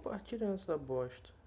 compartilhar essa bosta.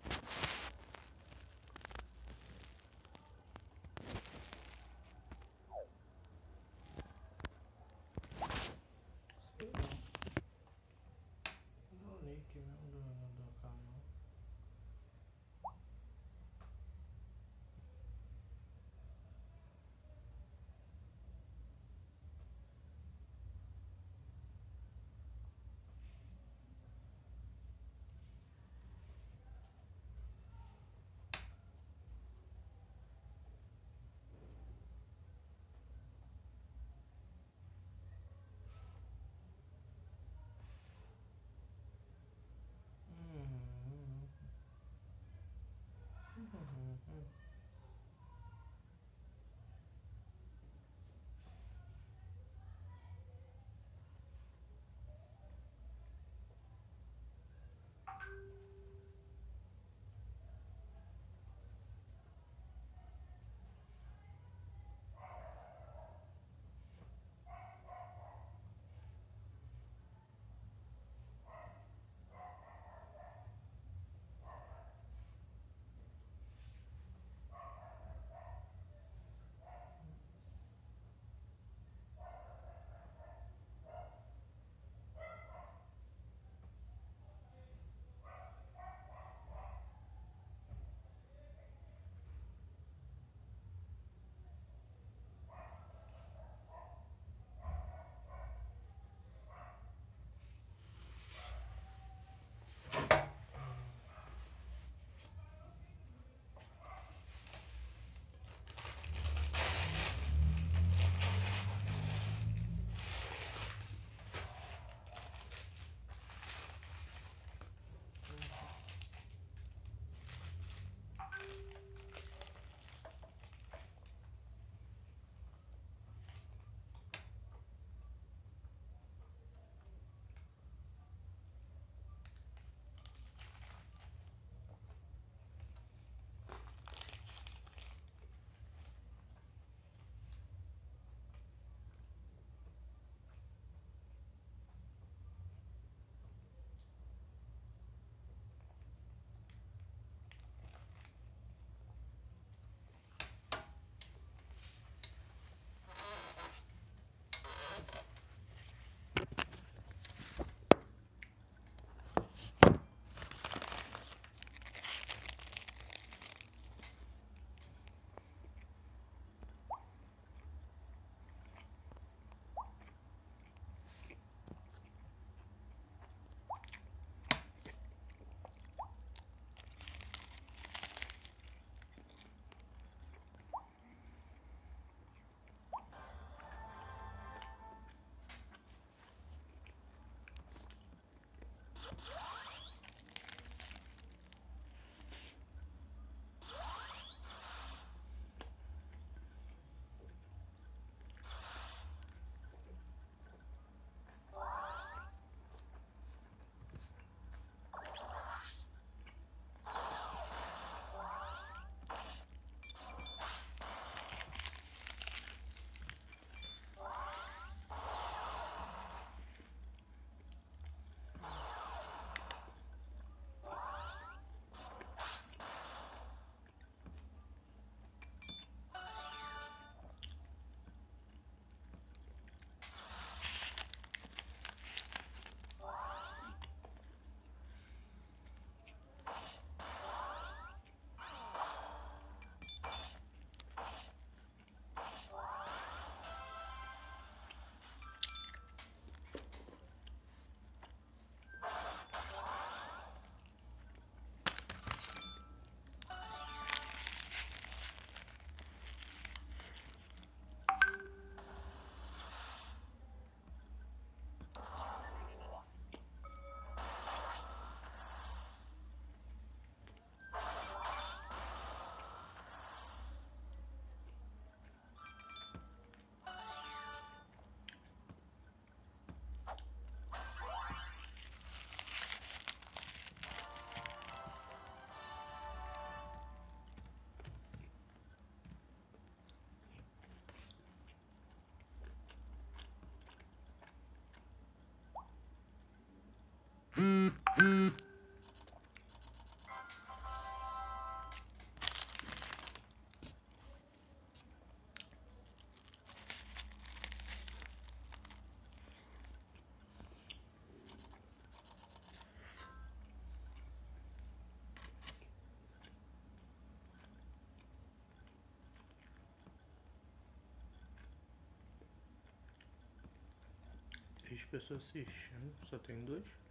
três pessoas assistindo, só tem dois.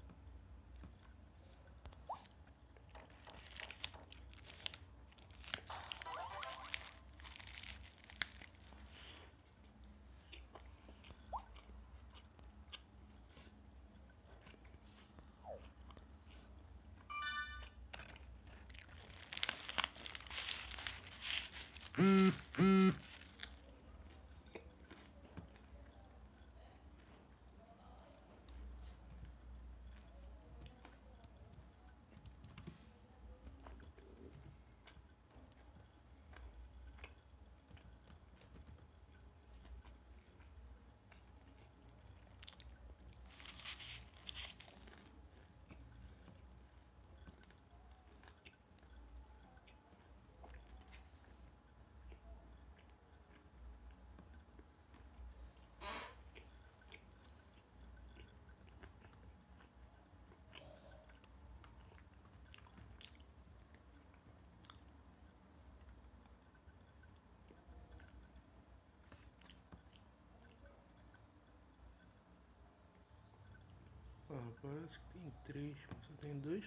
Ah, parece que tem três, mas só tem dois.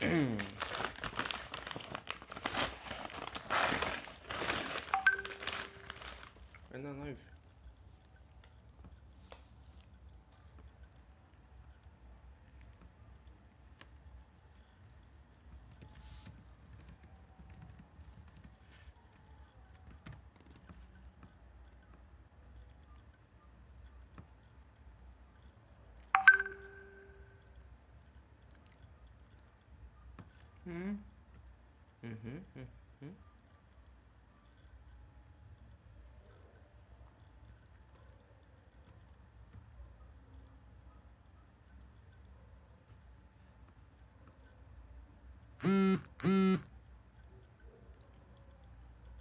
Vai na live. Hum. Uhum, uhum.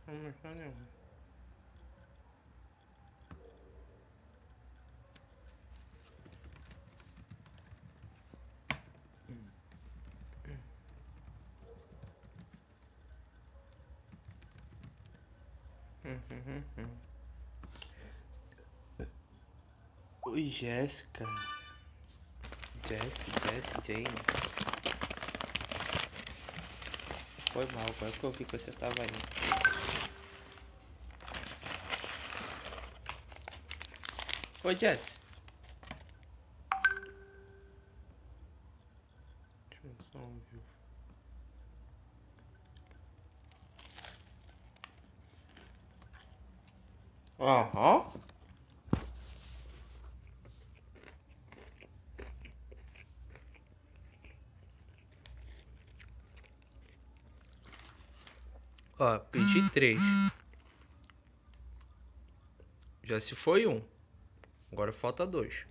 Não mexeu nenhum. Oi, Jéssica. Jess, Jess, James. Foi mal, agora que eu vi que você tava aí. Oi, Jess. Deixa eu só um vivo. Aham. Ó, pedi três. Já se foi um. Agora falta dois.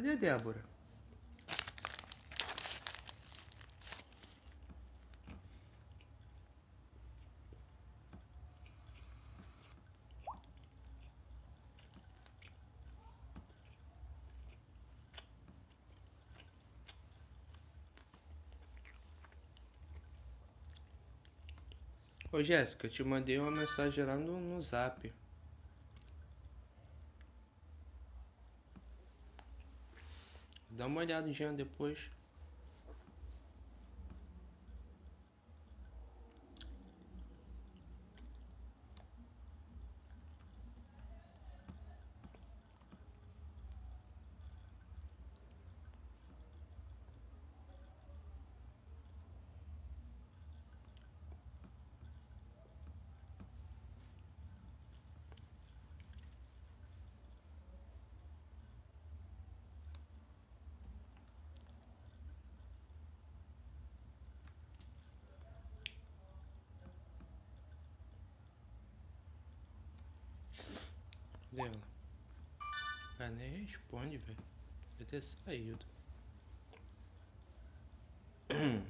Cadê a Débora? Ô Jéssica, eu te mandei uma mensagem lá no, no zap. Dá uma olhadinha depois. Cadê ela? Nem responde, velho. Deve ter saído.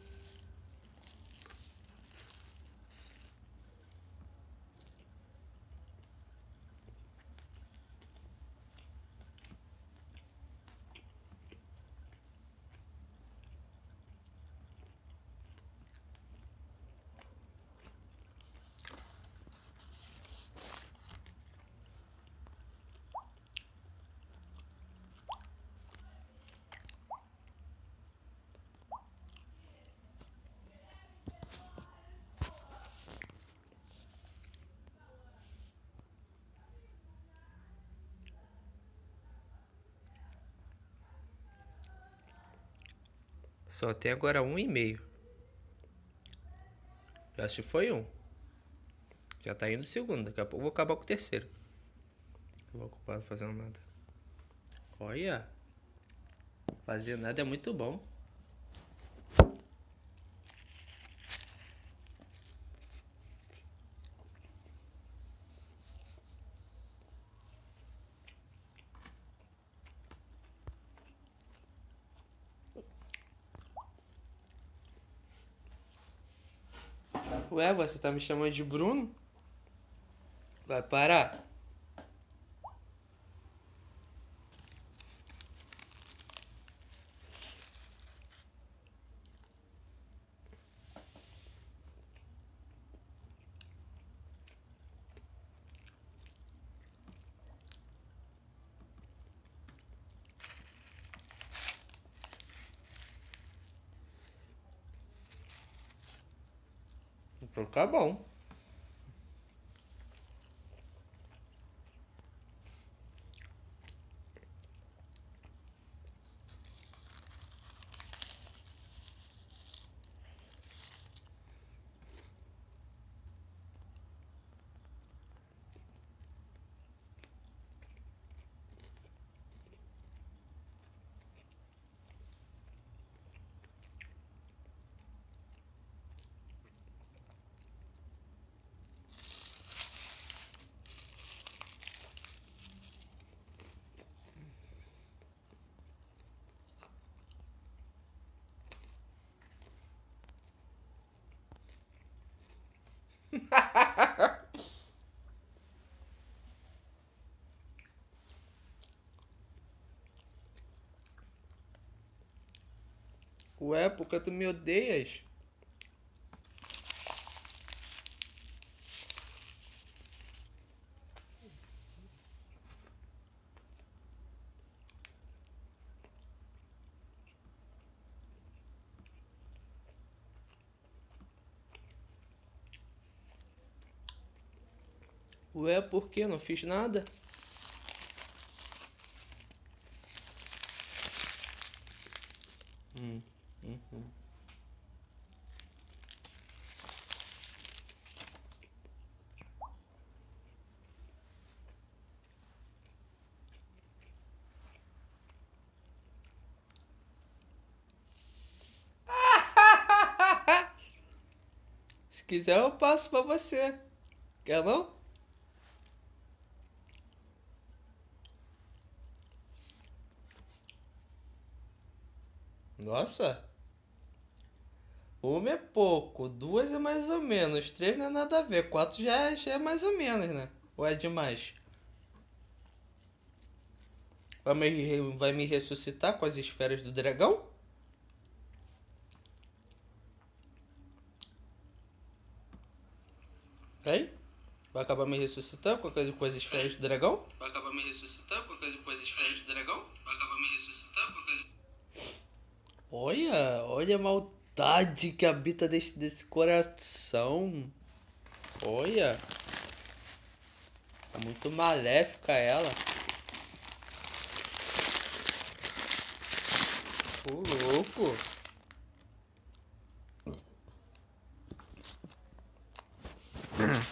Só tem agora um e meio. Já se foi um. Já tá indo o segundo. Daqui a pouco eu vou acabar com o terceiro. Não vou ocupado fazendo nada. Olha. Fazer nada é muito bom. Ué, você tá me chamando de Bruno? Vai parar? Então tá bom. Ué, porque tu me odeias? Ué, por que? Não fiz nada? Hum, uhum. Se quiser eu passo pra você. Quer não? Nossa. Uma é pouco, duas é mais ou menos, três não é nada a ver, quatro já, é- já é mais ou menos, né? Ou é demais? Vai me, vai me ressuscitar com as esferas do dragão? Hein? Vai acabar me ressuscitando com as, com as esferas do dragão? Vai acabar me ressuscitando com as, com as esferas do dragão? Vai acabar me ressuscitando com as... Olha, olha a mal, maldade que habita desse, desse coração. Olha. É muito maléfica ela. Ô louco.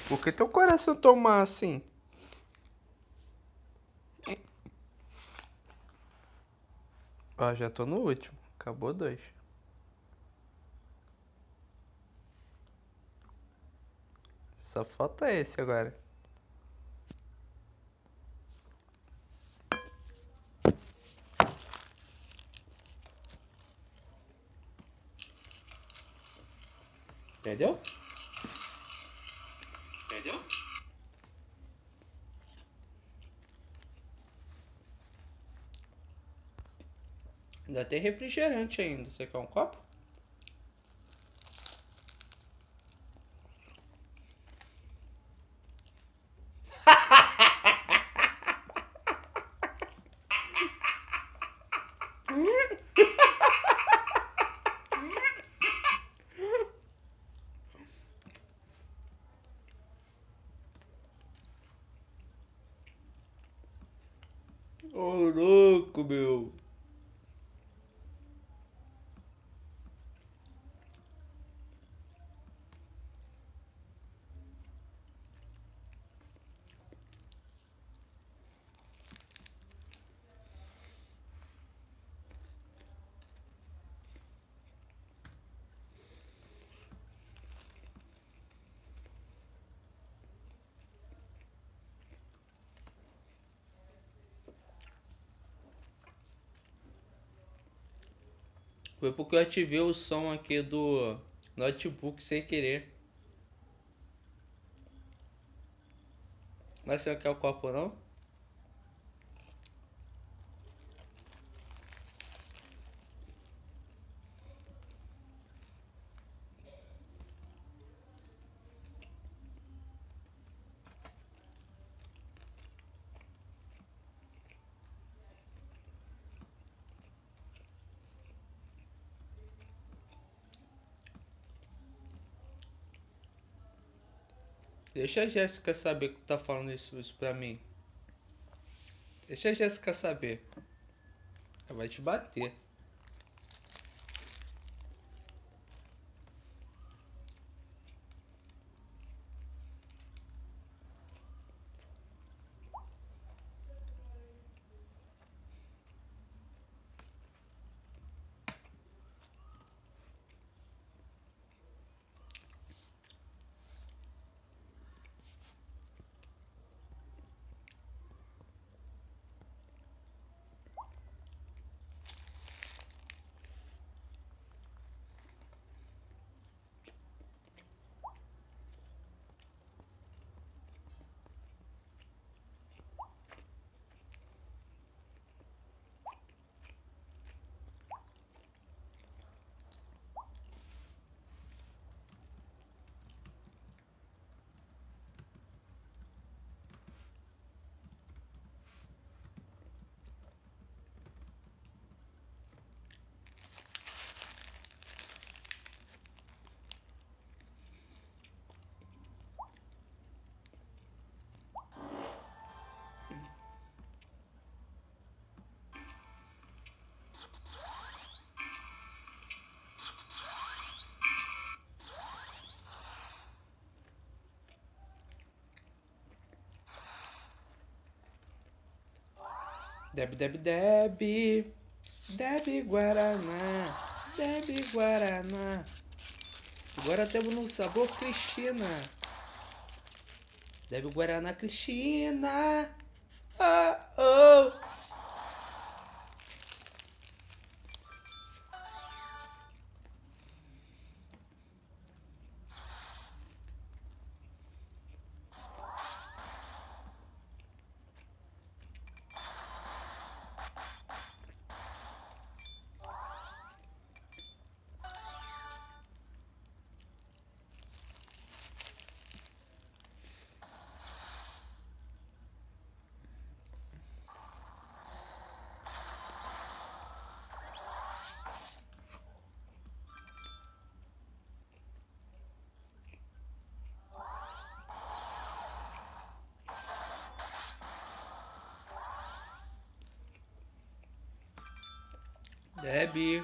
Por que teu coração toma assim? Ó, já tô no último. Acabou dois. Só falta esse agora. Entendeu? Ainda tem refrigerante ainda. Você quer um copo? Ô louco, meu. Foi porque eu ativei o som aqui do notebook sem querer. Mas você não quer o copo não? Deixa a Jéssica saber que tá falando isso, isso pra mim. Deixa a Jéssica saber. Ela vai te bater. Deb, Deb, Deb. Deb Guaraná. Deb Guaraná. Agora temos no sabor Cristina. Deb Guaraná Cristina. Oh, oh. Debbie.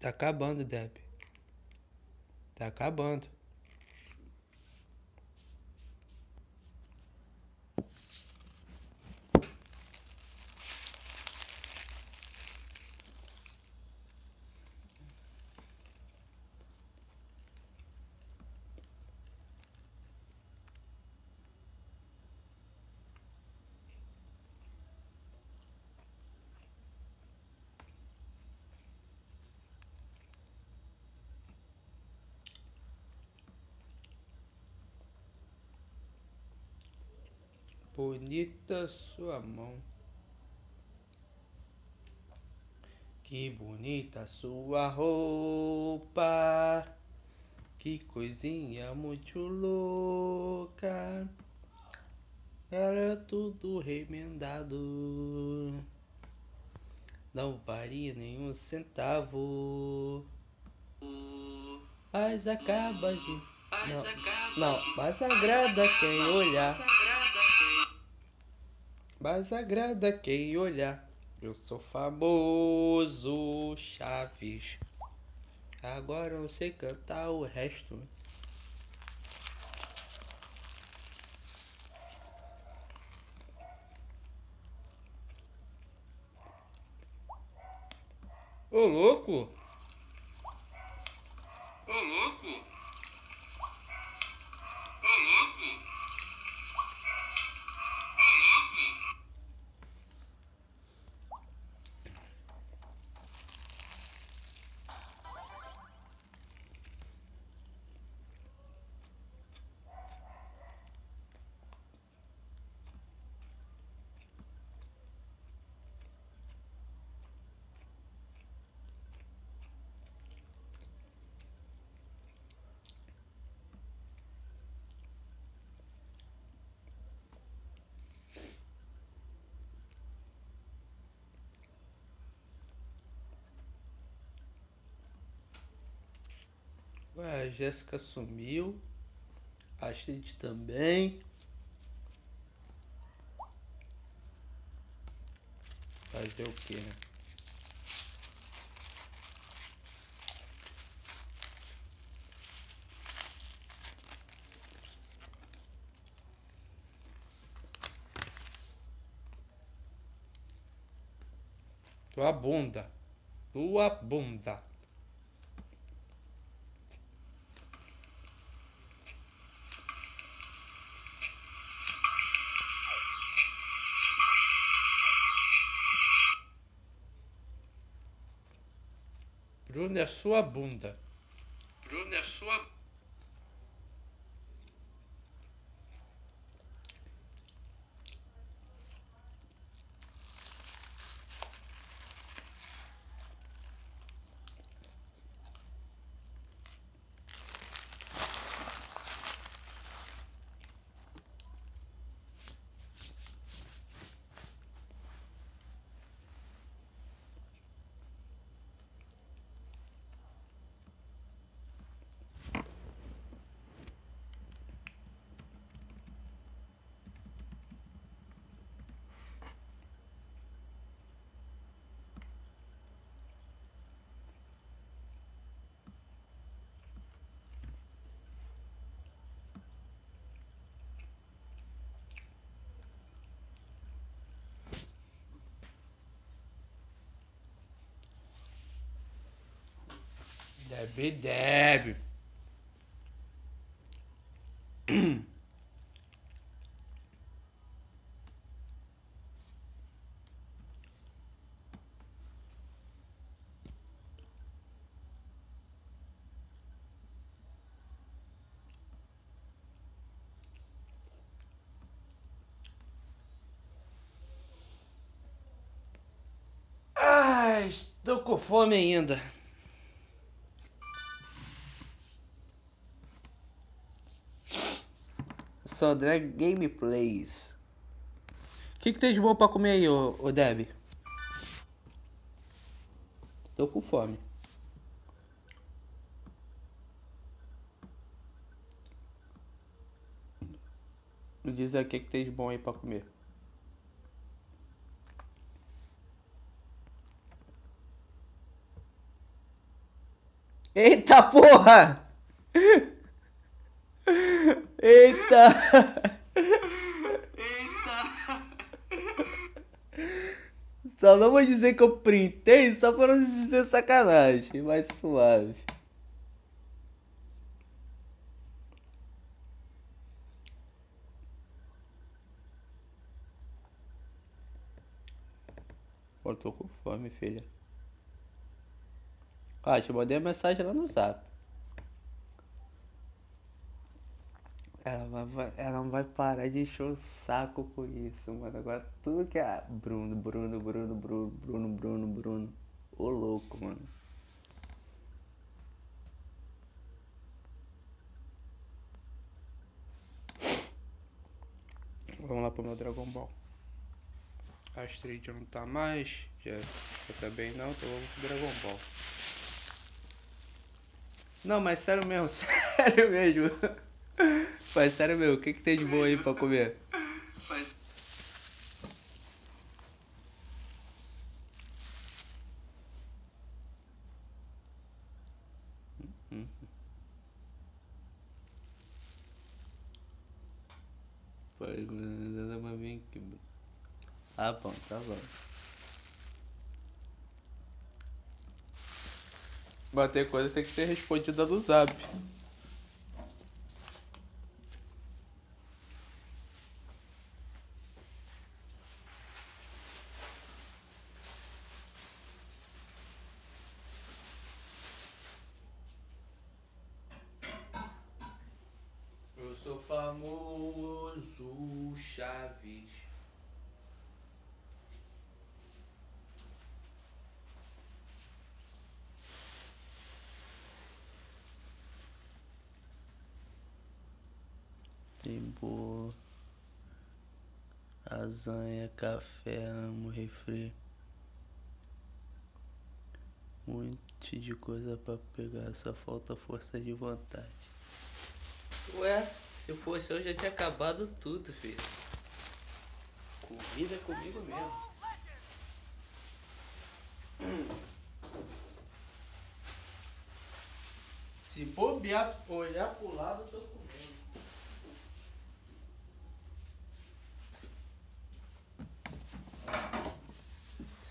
Tá acabando, Deb. Tá acabando. Bonita sua mão. Que bonita sua roupa. Que coisinha muito louca. Era tudo remendado. Não valia nenhum centavo. Mas acaba de. Não, não, mas agrada quem olhar. Mas agrada quem olhar. Eu sou famoso Chaves. Agora eu sei cantar o resto. Ô louco! Ô louco! Ué, a Jéssica sumiu. A Astrid também. Fazer o que, né? Tua bunda. Tua bunda. Bruno é sua bunda. Bruno é sua Deve. Ai, tô com fome ainda. Sodré Gameplays. O que, que tem de bom pra comer aí, ô, ô Deb? Tô com fome. Me diz aí o que tem de bom aí pra comer. Eita porra! Eita! Eita! Só não vou dizer que eu printei, só para não dizer sacanagem, mais suave. Eu tô com fome, filha. Ah, te mandei a mensagem lá no zap. Ela, vai, ela não vai parar de encher o saco com isso, mano. Agora tudo que é Bruno, Bruno, Bruno, Bruno, Bruno, Bruno, Bruno. Ô louco, mano. Vamos lá pro meu Dragon Ball. A Astrid não tá mais. Já, eu também não, então vamos pro Dragon Ball. Não, mas sério mesmo, sério mesmo. Pai, sério meu, o que, que tem de bom aí pra comer? Ah, bom, tá bom. Bater coisa tem que ser respondida no zap. Lasanha, café, amo, refri. Um monte de coisa pra pegar, só falta força de vontade. Ué, se fosse eu já tinha acabado tudo, filho. Comida é comigo mesmo. Se bobear, olhar pro lado, tô comendo.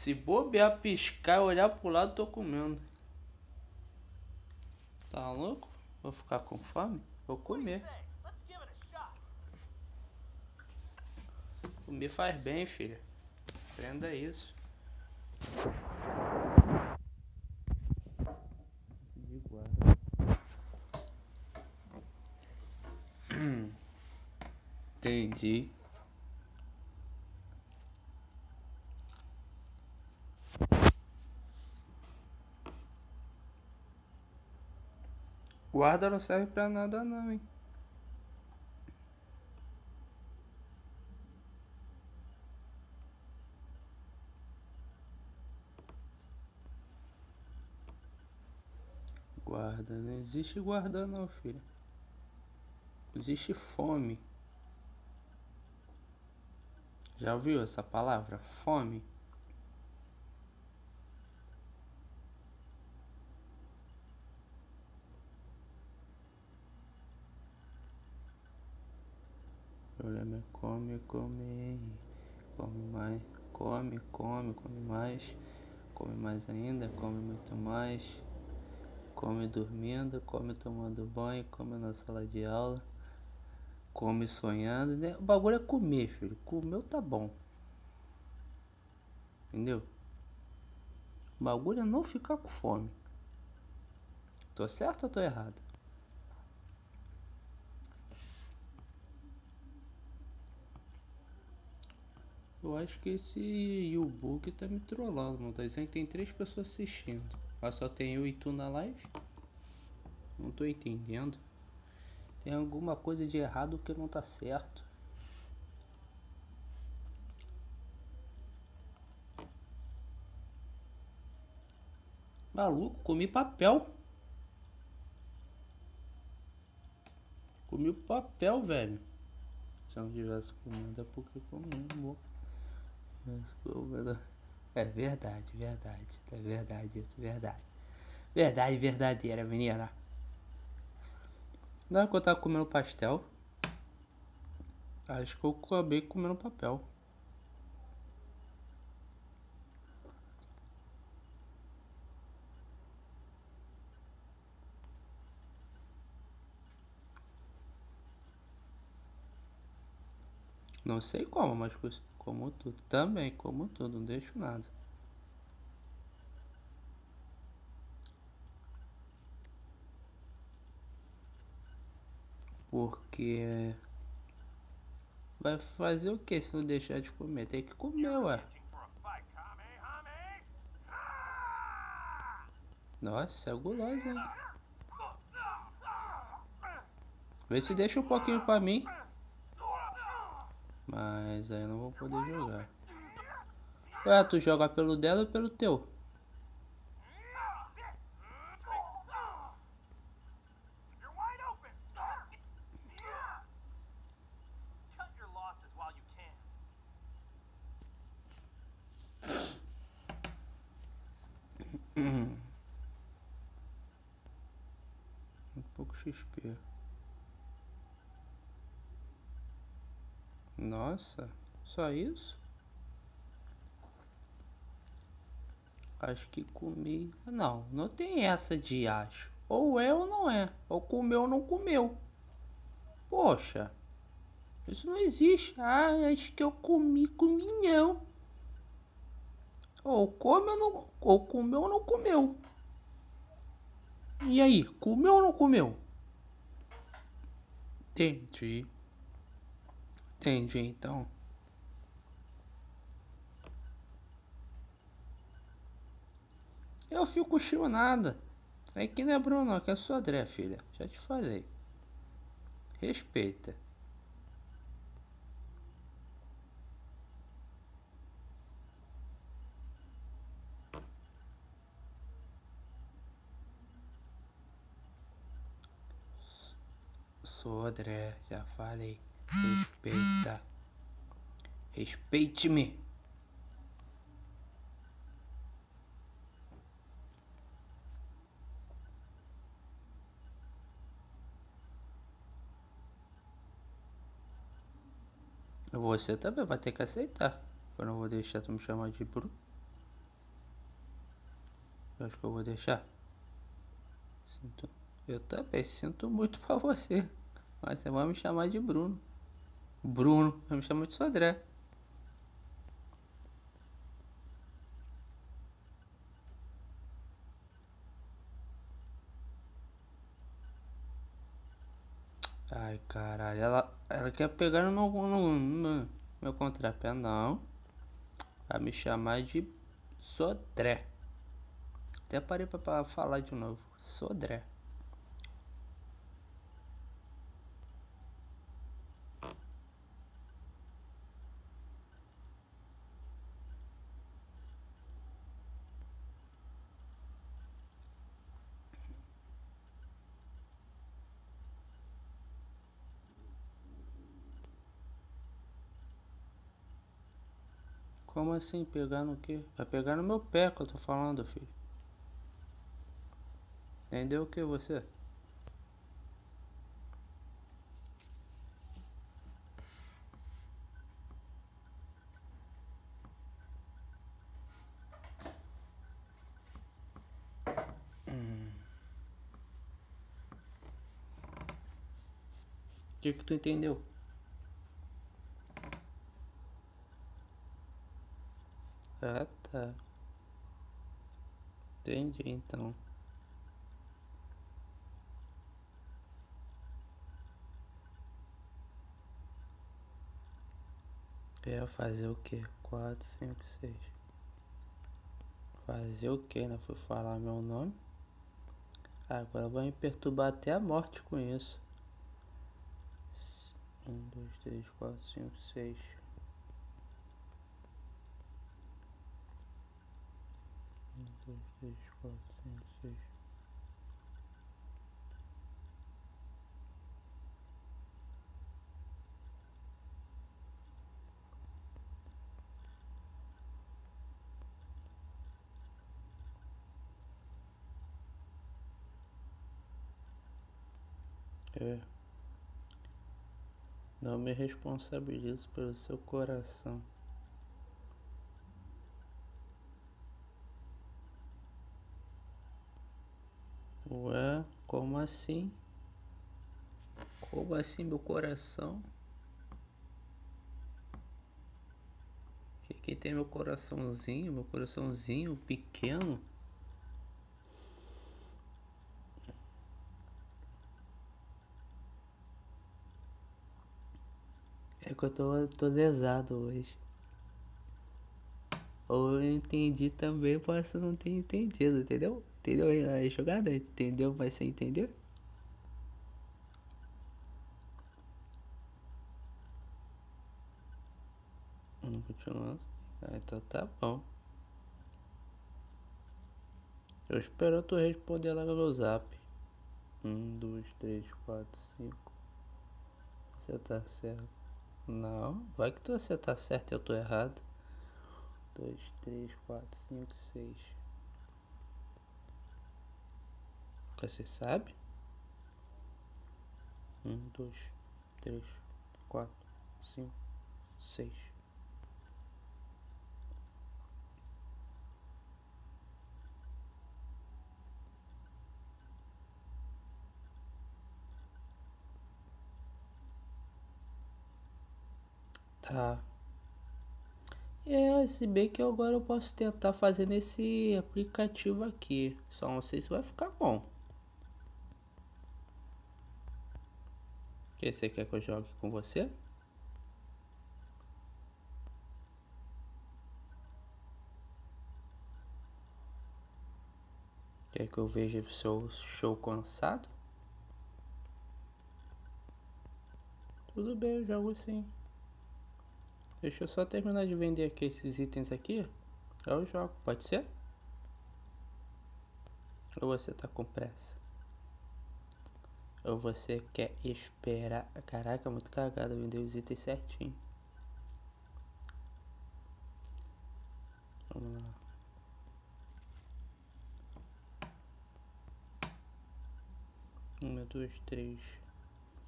Se bobear, piscar, olhar pro lado, tô comendo. Tá louco? Vou ficar com fome? Vou comer. Comer faz bem, filha. Aprenda isso. Entendi. Guarda não serve pra nada não, hein. Guarda, não existe guarda não, filho. Existe fome. Já ouviu essa palavra? Fome. Problema é come, come, come mais, come, come, come mais, come mais ainda, come muito mais, come dormindo, come tomando banho, come na sala de aula, come sonhando, né? O bagulho é comer, filho. Comeu tá bom. Entendeu? O bagulho é não ficar com fome. Tô certo ou tô errado? Eu acho que esse YouBook tá me trollando, mano. Tá dizendo que tem três pessoas assistindo. Mas só tem eu e tu na live? Não tô entendendo. Tem alguma coisa de errado que não tá certo. Maluco, comi papel. Comi papel, velho. se eu não tivesse comida, é porque comi, amor. É verdade, verdade. É verdade isso, verdade. Verdade verdadeira, menina. Na hora que eu tava comendo pastel, acho que eu acabei comendo papel. Não sei como, mas como tudo. Também como tudo, não deixo nada. Porque vai fazer o que se não deixar de comer? Tem que comer, ué. Nossa, é guloso, hein? Vê se deixa um pouquinho pra mim. Mas aí eu não vou poder jogar. Ué, tu joga pelo dela ou pelo teu? Um pouco XP. Nossa, só isso? Acho que comi. Não, não tem essa de acho. Ou é ou não é. Ou comeu ou não comeu. Poxa, isso não existe. Ah, acho que eu comi, comi não. Ou come ou não. Ou comeu ou não comeu. E aí, comeu ou não comeu? Entendi. Entendi, então. Eu fico nada. É que não é Bruno, que é sua André, filha. Já te falei. Respeita. Sou André, já falei. Respeita. Respeite-me. Você também vai ter que aceitar. Eu não vou deixar tu me chamar de Bruno. Eu acho que eu vou deixar. Sinto... Eu também sinto muito pra você. Mas você vai me chamar de Bruno. Bruno, vai me chamar de Sodré. Ai, caralho. Ela, ela quer pegar no no, no meu contrapé. Não. Vai me chamar de Sodré. Até parei pra, pra falar de novo. Sodré. Como assim? Pegar no quê? Vai pegar no meu pé que eu tô falando, filho. Entendeu o que você? O que que tu entendeu? Entendi, então. É fazer o que? 4, 5, 6. Fazer o que, né? Foi falar meu nome. Agora vai me perturbar até a morte com isso. 1, 2, 3, 4, 5, 6. três, três, quatro, cinco, seis. É. Não me responsabilizo pelo seu coração. Ué, como assim? Como assim meu coração? Que que tem meu coraçãozinho, meu coraçãozinho pequeno? É que eu tô, tô lesado hoje. Ou eu entendi também, posso não ter entendido, entendeu? Entendeu a jogada? Entendeu? Vai ser entender? Continuando. Ah, então tá bom. Eu espero tu responder lá no meu zap. Um, dois, três, quatro, cinco. Você tá certo. Não, vai que tu você tá certo e eu tô errado. Dois, três, quatro, cinco, seis. Você sabe? Um, dois, três, quatro, cinco, seis. Tá. É, se bem que agora eu posso tentar fazer nesse aplicativo aqui. Só não sei se vai ficar bom. Que você quer que eu jogue com você? Quer que eu veja o seu show cansado? Tudo bem, eu jogo sim. Deixa eu só terminar de vender aqui esses itens aqui. Eu jogo, pode ser? Ou você tá com pressa? Ou você quer esperar? Caraca, muito cagado vender os itens certinho. Vamos lá. Uma, duas, três,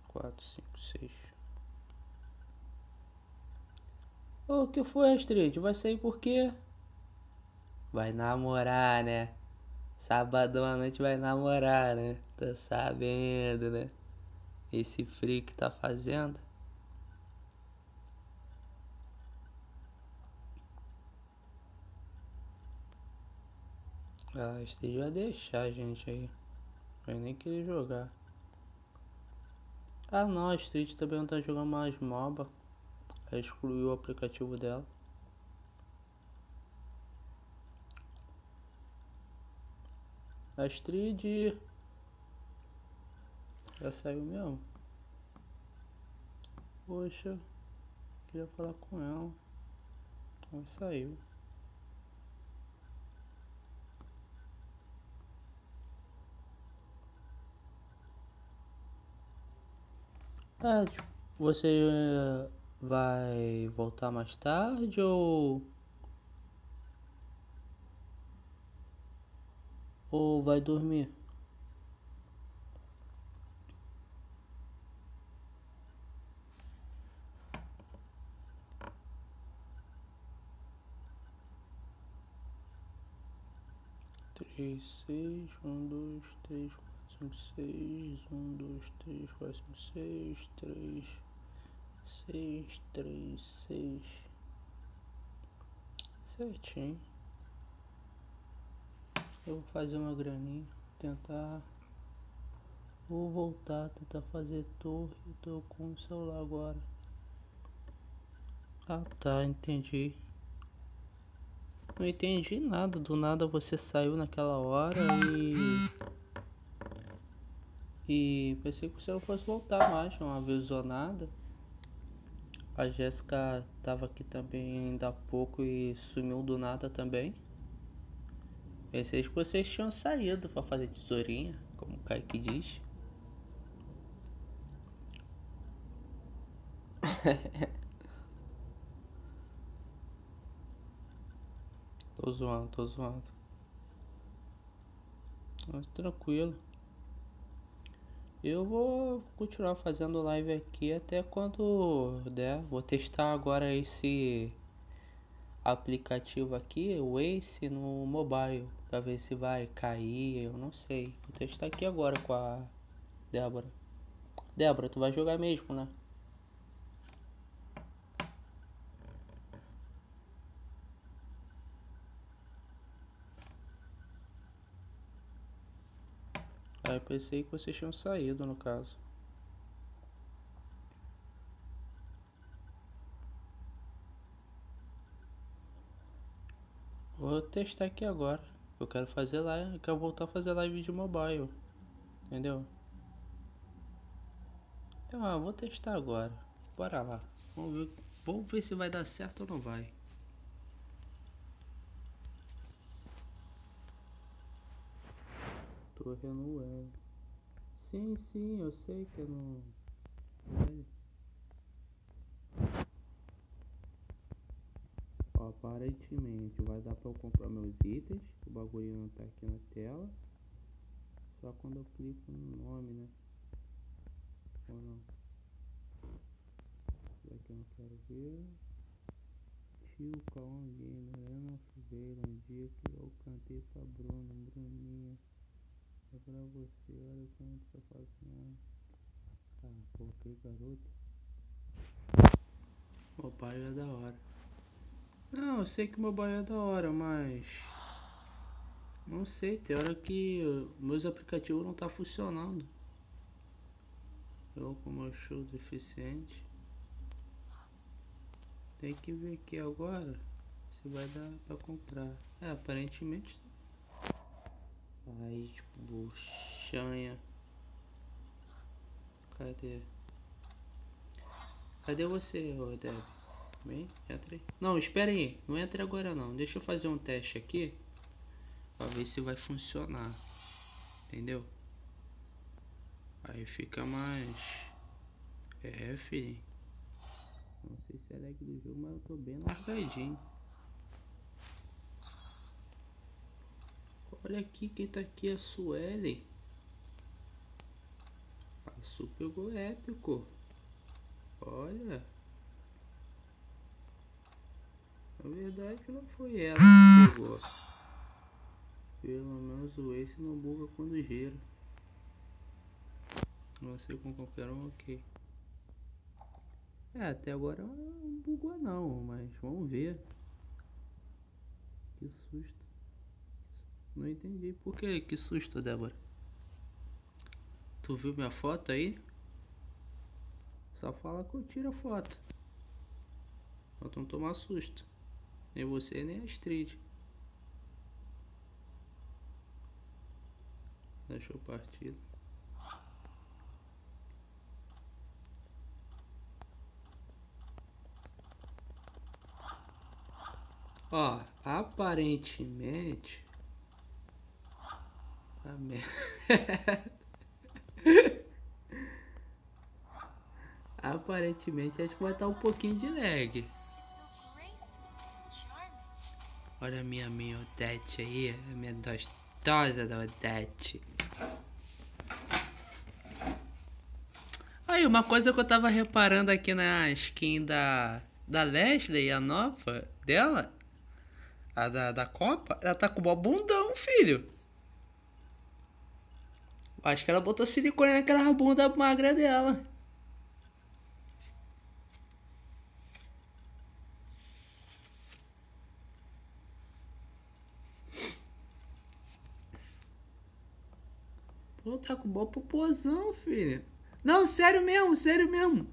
quatro, cinco, seis. Ô, oh, que foi, Astrid? Vai sair por quê? Vai namorar, né? Sábado à noite vai namorar, né? Tô sabendo, né? Esse frio que tá fazendo. Ah, Astrid vai deixar a gente aí. Vai nem querer jogar. Ah não, a Astrid também não tá jogando mais MOBA excluiu o aplicativo dela. Astrid já saiu mesmo? Poxa, queria falar com ela. Ela saiu. Ah, tipo, você vai voltar mais tarde ou ou vai dormir? Três, seis, um, dois, três, quatro, cinco, seis, um, dois, três, quatro, cinco, seis, três seis, três, seis. Certinho. Eu vou fazer uma graninha, tentar. Vou voltar, tentar fazer torre. Eu tô com o celular agora. Ah tá, entendi. Não entendi nada, do nada você saiu naquela hora e. E pensei que você fosse voltar mais, não avisou nada. A Jéssica tava aqui também ainda há pouco e sumiu do nada também. Pensei que vocês tinham saído para fazer tesourinha, como o Kaique diz. tô zoando, tô zoando. Mas tranquilo. Eu vou continuar fazendo live aqui até quando der. Vou testar agora esse aplicativo aqui, o Ace, no mobile. Pra ver se vai cair, eu não sei. Vou testar aqui agora com a Débora. Débora, tu vai jogar mesmo, né? Eu pensei que vocês tinham saído no caso. Vou testar aqui agora. Eu quero fazer live, eu quero voltar a fazer live de mobile. Entendeu? Ah, vou testar agora. Bora lá. Vamos ver, vamos ver se vai dar certo ou não vai. Torre no L. Sim, sim, eu sei que é no. Aparentemente vai dar pra eu comprar meus itens. O bagulho não tá aqui na tela. Só quando eu clico no nome, né? Ou não? Que eu não quero ver? Tio Calma Gamer, Ana Silveira, um dia que eu cantei pra Bruna, Bruninha. É pra você, olha como você faz assim. Ah, pô, que garoto. Meu pai é da hora. Não, eu sei que meu pai é da hora, mas. Não sei, tem hora que meus aplicativos não tá funcionando. Eu como eu sou deficiente. Tem que ver aqui agora se vai dar pra comprar. É, aparentemente Aí, tipo, buchanha. Cadê? Cadê você, Deb? Vem, entra aí. Não, espera aí. Não entra agora não. Deixa eu fazer um teste aqui. Pra ver se vai funcionar. Entendeu? Aí fica mais... É, filho. Não sei se é lag do jogo, mas eu tô bem largadinho. Olha aqui quem tá aqui, a Sueli. A Su pegou épico. Olha. Na verdade não foi ela que pegou. Pelo menos o Ace não buga quando gira. Não sei com qualquer um, ok. É, até agora não bugou não, mas vamos ver. Que susto. Não entendi. Por que? Que susto, Débora. Tu viu minha foto aí? Só fala que eu tiro a foto. Pra não tomar susto. Nem você, nem a Astrid. Deixa eu partir. Ó, aparentemente a merda. Aparentemente acho que vai estar um pouquinho de lag. Olha a minha minha Odete aí, a minha gostosa da Odete. Aí, uma coisa que eu tava reparando aqui na skin da, da Leslie, a nova dela, a da, da Copa, ela tá com o bundão, filho. Acho que ela botou silicone naquela bunda magra dela. Pô, tá com bom popozão, filho. Não, sério mesmo, sério mesmo.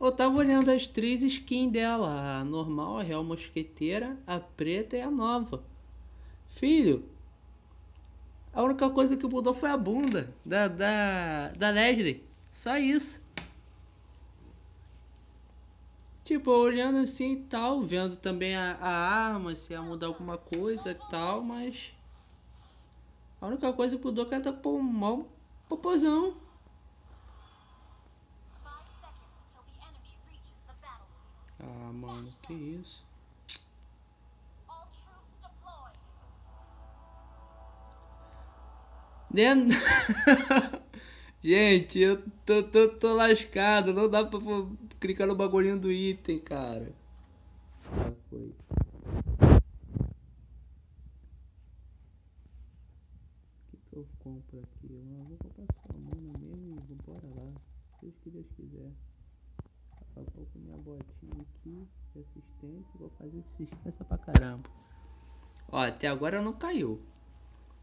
Eu tava olhando as três skins dela. A normal, a real mosqueteira, a preta e a nova. Filho, a única coisa que mudou foi a bunda da, da, da Leslie. Só isso. Tipo, olhando assim e tal, vendo também a, a arma, se ia mudar alguma coisa e tal, mas. A única coisa que mudou é que ela tá com um mau popozão. Ah, mano, que isso. Gente, eu tô, tô, tô lascado. Não dá pra clicar no bagulhinho do item, cara. Já foi. O que, que eu compro aqui? Eu vou comprar só mana mesmo e vambora lá. Seja o que Deus quiser. Daqui a pouco minha botinha aqui de assistência. Vou fazer assistência pra caramba. Ó, até agora não caiu.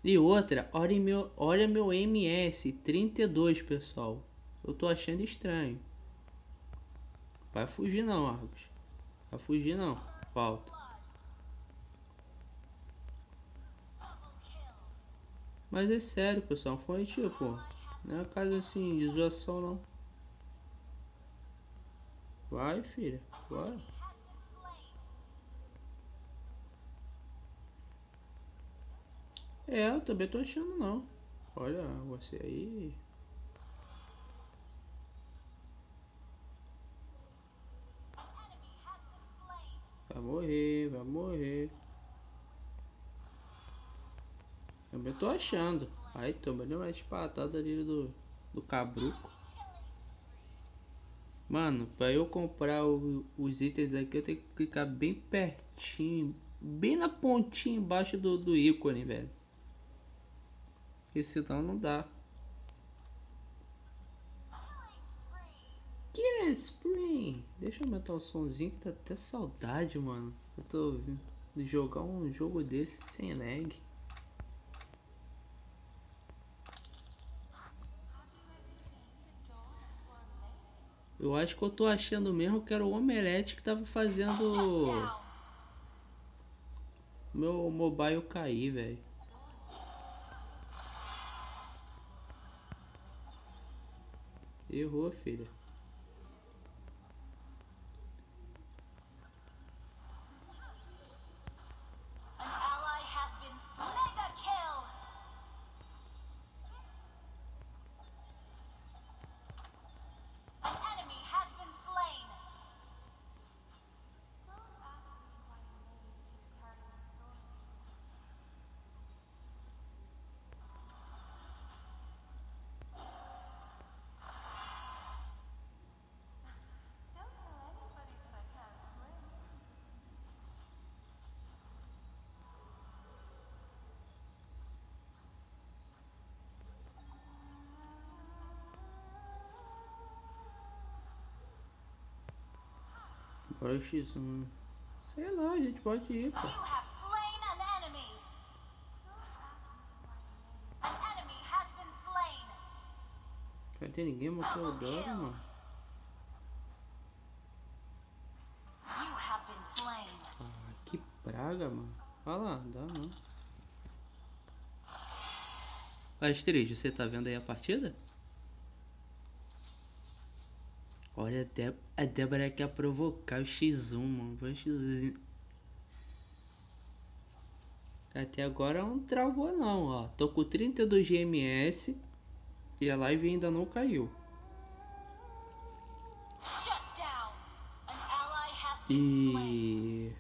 E outra, olha meu, olha meu MS 32, pessoal. Eu tô achando estranho. Vai fugir não, Argos. Vai fugir não. Falta. Mas é sério, pessoal. Foi tipo. Não é caso assim de zoação não. Vai, filha. Bora. É, eu também tô achando não. Olha, você aí. Vai morrer, vai morrer. Também tô achando. Aí tomando uma espatada ali do, do cabruco. Mano, pra eu comprar o, os itens aqui eu tenho que clicar bem pertinho. Bem na pontinha embaixo do, do ícone, velho. Porque senão não dá. Killing Spring! Deixa eu aumentar o somzinho que tá até saudade, mano. Eu tô ouvindo jogar um jogo desse sem lag. Eu acho que eu tô achando mesmo que era o Omelete que tava fazendo meu mobile cair, velho. Errou, filha. Bora X1. Sei lá, a gente pode ir, pô. Vai ter ninguém matou o Dora, mano. Ah, que praga, mano. Olha lá, dá não. Astrid, você tá vendo aí a partida? Olha, até a Débora quer provocar o X1, mano. Vai X1. Até agora não travou não, ó. Tô com 32 GMS e a live ainda não caiu. E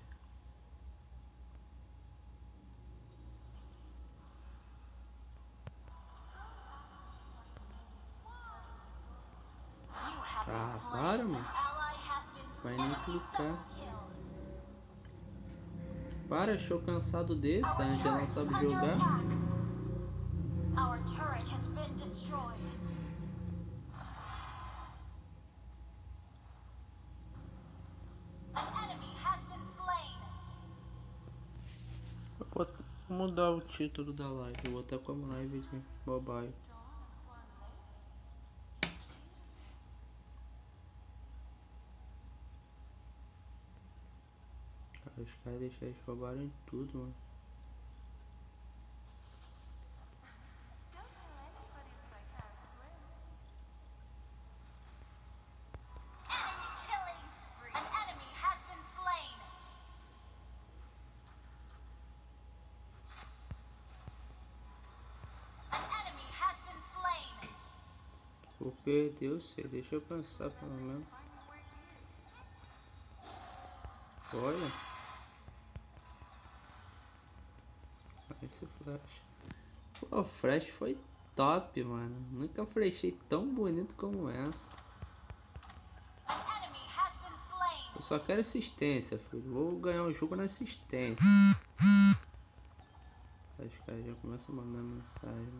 Ah, para, mano. Vai nem clicar. Para, show cansado desse. A gente não sabe jogar. Our turret has been destroyed. Vou mudar o título da live. Vou botar como live de mobile. Os caras deixaram eles roubarem tudo, mano. Vou perder, eu sei. Deixa eu pensar pelo menos. Olha. Esse flash. Pô, o flash foi top, mano. Nunca flechei tão bonito como essa. Eu só quero assistência, filho. Vou ganhar o jogo na assistência. Os caras já começam a mandar mensagem.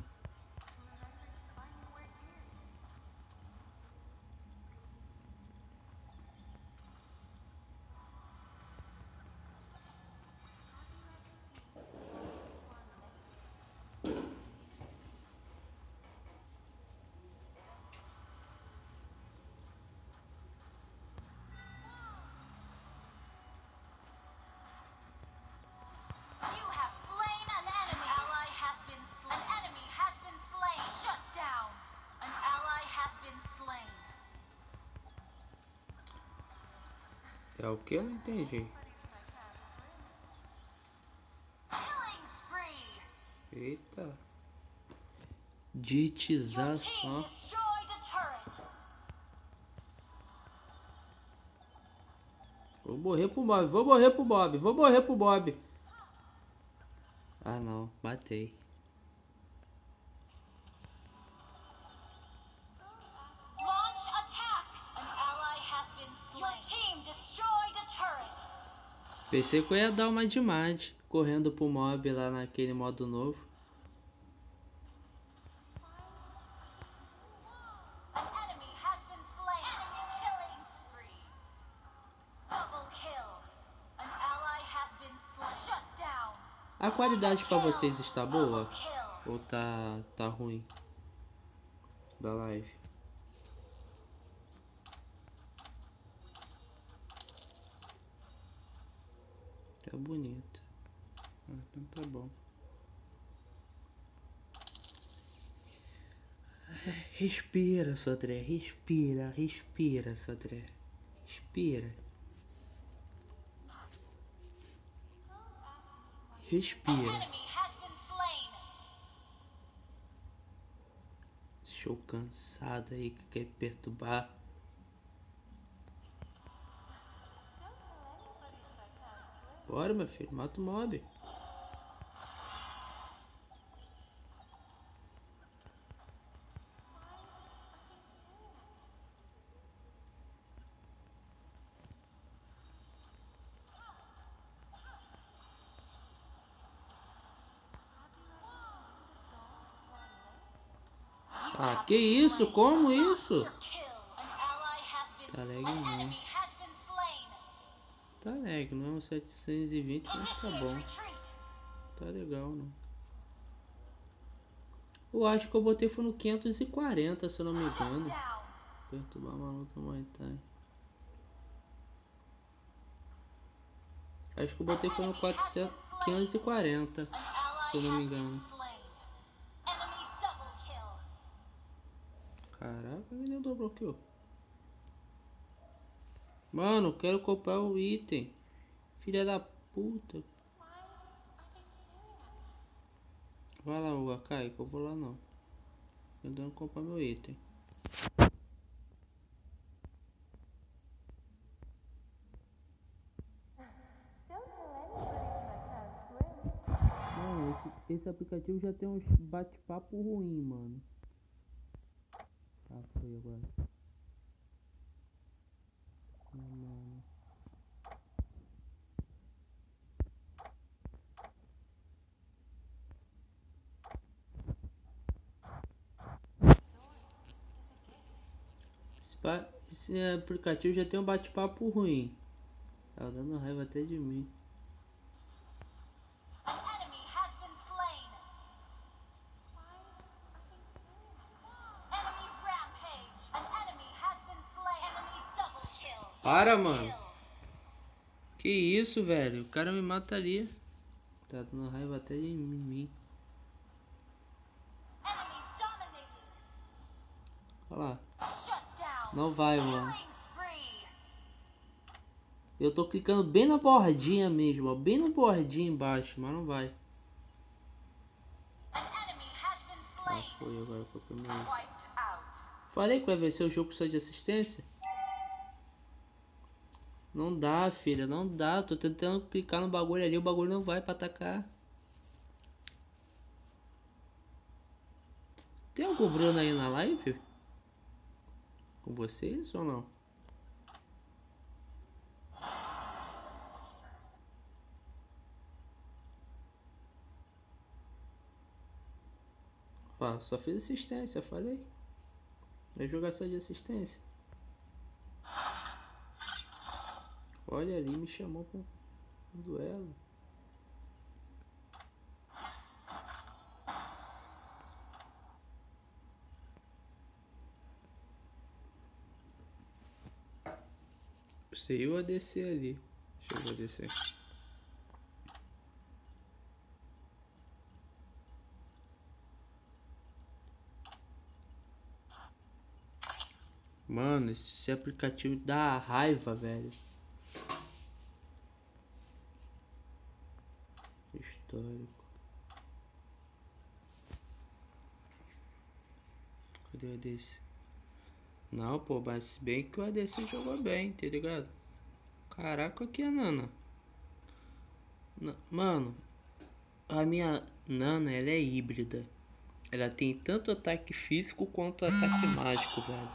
Que? Eu não entendi. Eita. Ditização. Vou morrer pro Bob, vou morrer pro Bob, vou morrer pro Bob. Ah não, matei. Pensei que eu ia dar uma de mad, correndo pro mob lá naquele modo novo. A qualidade para vocês está boa? Ou tá, tá ruim? Da live. Tá bonito. Ah, então tá bom. Respira, Sodré. Respira, respira, Sodré. Respira. Respira. Show cansado aí que quer perturbar. Bora, meu filho, mata o mob. Ah, que isso? Como isso? Tá legal, não. Tá lag, não é um 720, mas tá bom. Tá legal, não. Eu acho que eu botei foi no 540, se eu não me engano. Perturbar a maluca Muay Thai. Acho que eu botei foi no 400, 540, se eu não me engano. Caraca, me deu bloqueou. Mano, quero comprar o item. Filha da puta. Vai lá, o Akai, que eu vou lá não. Tentando comprar meu item. Mano, esse, esse aplicativo já tem uns bate-papo ruim, mano. Tá, foi agora. Esse aplicativo já tem um bate-papo ruim. Tá dando raiva até de mim. Para, mano. Que isso, velho? O cara me mataria. Tá dando raiva até de mim. Olha lá. Não vai, mano. Eu tô clicando bem na bordinha mesmo, ó. Bem na bordinha embaixo, mas não vai. Ah, foi agora que eu Falei que vai vencer o jogo só de assistência. Não dá, filha, não dá. Tô tentando clicar no bagulho ali, o bagulho não vai pra atacar. Tem algum Bruno aí na live? Com vocês ou não? Ó, só fiz assistência, falei. Vai jogar só de assistência. Olha ali, me chamou para um duelo. Sei o ADC ali. Deixa eu descer. Mano, esse aplicativo dá raiva, velho. Histórico. Cadê o ADC? Não, pô, mas bem que o ADC jogou bem, tá ligado? Caraca, aqui a Nana. Mano, a minha Nana, ela é híbrida. Ela tem tanto ataque físico quanto ataque mágico, velho.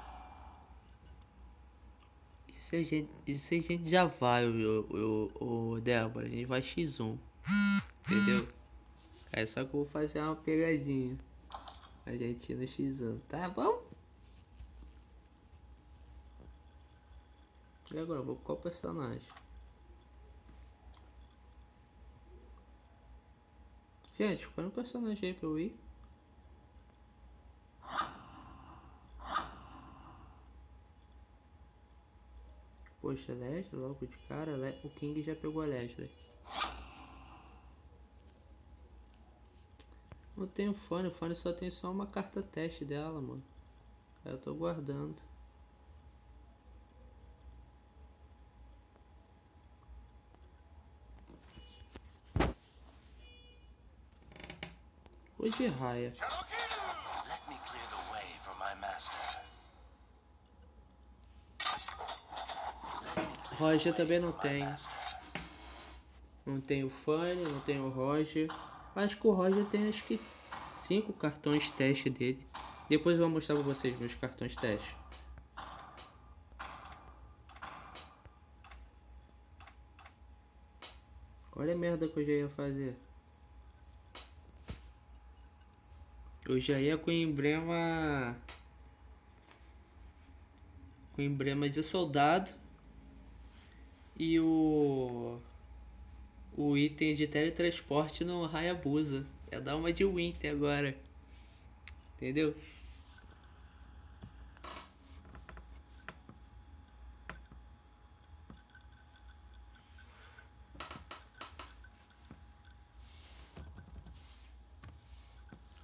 Isso a gente, isso a gente já vai, o, o, o Débora. A gente vai X1. Entendeu? É só que eu vou fazer uma pegadinha. A gente no X1, tá bom? E agora, vou qual personagem? Gente, qual é o personagem aí pra eu ir? Poxa, Leslie logo de cara, o King já pegou a Leslie. Não tenho fone, o fone só tem só uma carta teste dela, mano. Aí eu tô guardando. Hoje raia. Roger também não tem. Não tem o Fanny, não tem o Roger. Acho que o Roger tem acho que cinco cartões teste dele. Depois eu vou mostrar pra vocês meus cartões teste. Olha a merda que eu já ia fazer. Eu já ia com emblema... Com emblema de soldado e o o item de teletransporte no Hayabusa. É dar uma de Winter agora. Entendeu?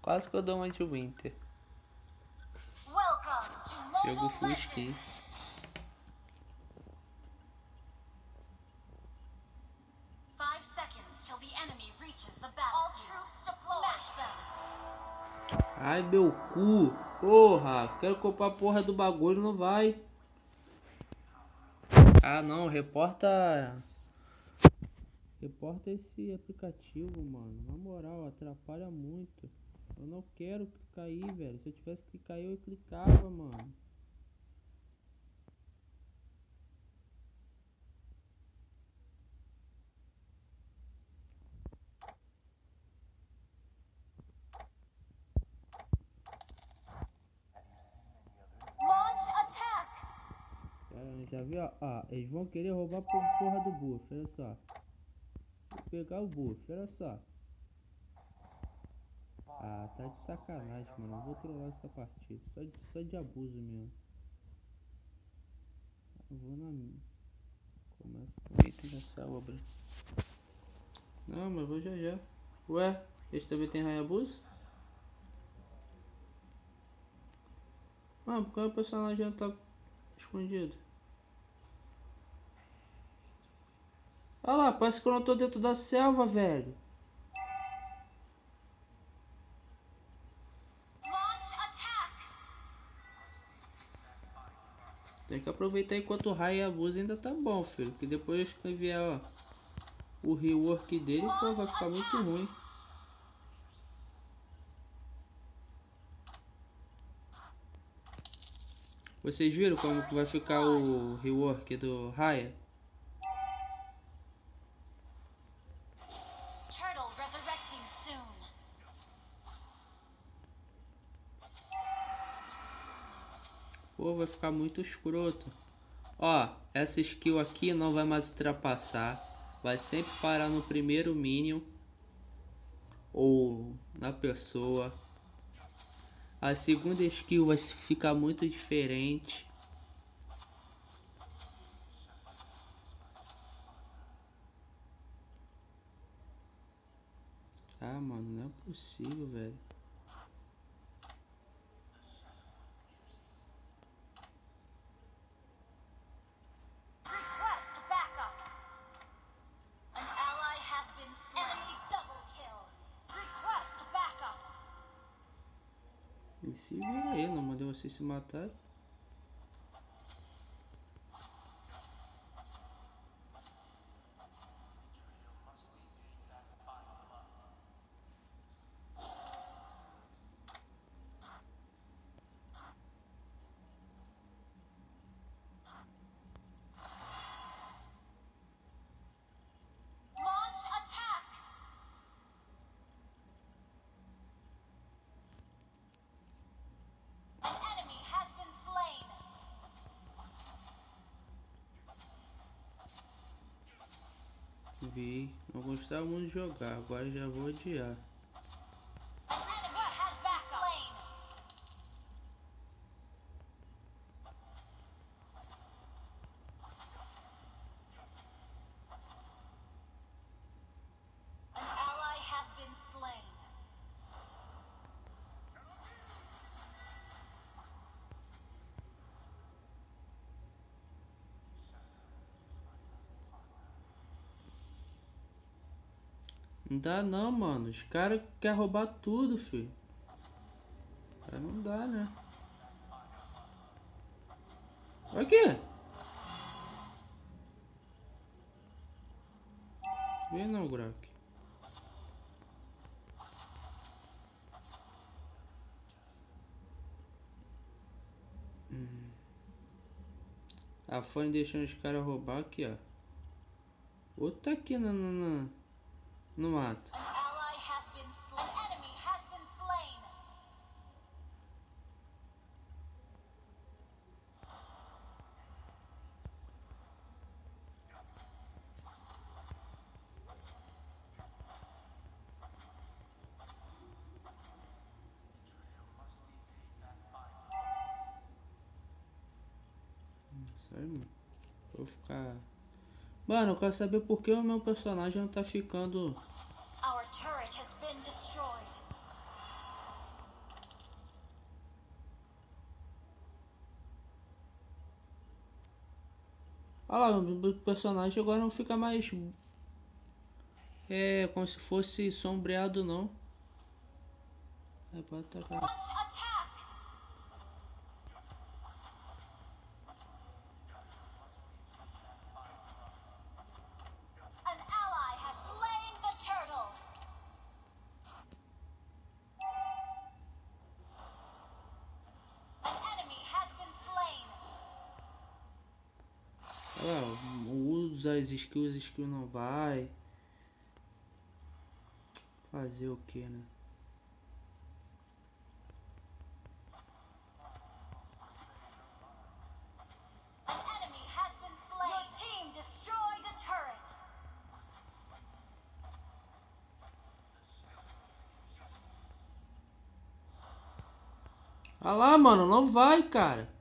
Quase que eu dou uma de Winter. Jogo full skin. Cu. Porra, quero comprar a porra do bagulho, não vai. Ah, não, reporta... Reporta esse aplicativo, mano. Na moral, atrapalha muito. Eu não quero clicar aí, velho. Se eu tivesse que clicar aí, eu clicava, mano. Ó, eles vão querer roubar por porra do buff, olha só. Vou pegar o buff, olha só. Ah, tá de sacanagem, mano. Eu vou trollar essa partida. Só de, só de abuso mesmo. Eu vou na minha. Começa com item obra. Não, mas vou já já. Ué, esse também tem Hayabusa? Mano, por que o personagem não tá escondido? Olha lá, parece que eu não tô dentro da selva, velho. Tem que aproveitar enquanto o raio e abuso ainda tá bom, filho. Que depois que vier, ó, o rework dele, pô, vai ficar muito ruim. Vocês viram como que vai ficar o rework do Raya? Vai ficar muito escroto. Ó, essa skill aqui não vai mais ultrapassar. Vai sempre parar no primeiro minion. Ou na pessoa. A segunda skill vai ficar muito diferente. Ah, mano, não é possível, velho. Se vira aí, não mandei vocês se matar. Launch attack. An enemy has been slain. Vi, de jogar, agora já vou odiar. Não dá não, mano. Os caras querem roubar tudo, filho. Aí não dá, né? Aqui. Vem não, Grok. Hum. A fã deixando os caras roubar aqui, ó. Outro tá aqui no, no, no, no mato. Mano, eu quero saber por que o meu personagem não tá ficando. Our turret has been destroyed. Olha lá, o meu personagem agora não fica mais. É, como se fosse sombreado, não. É, pode atacar. Skills, as skills não vai. Fazer o que, né? An enemy has been slain. Your team destroyed a turret. Olha lá, mano, não vai, cara.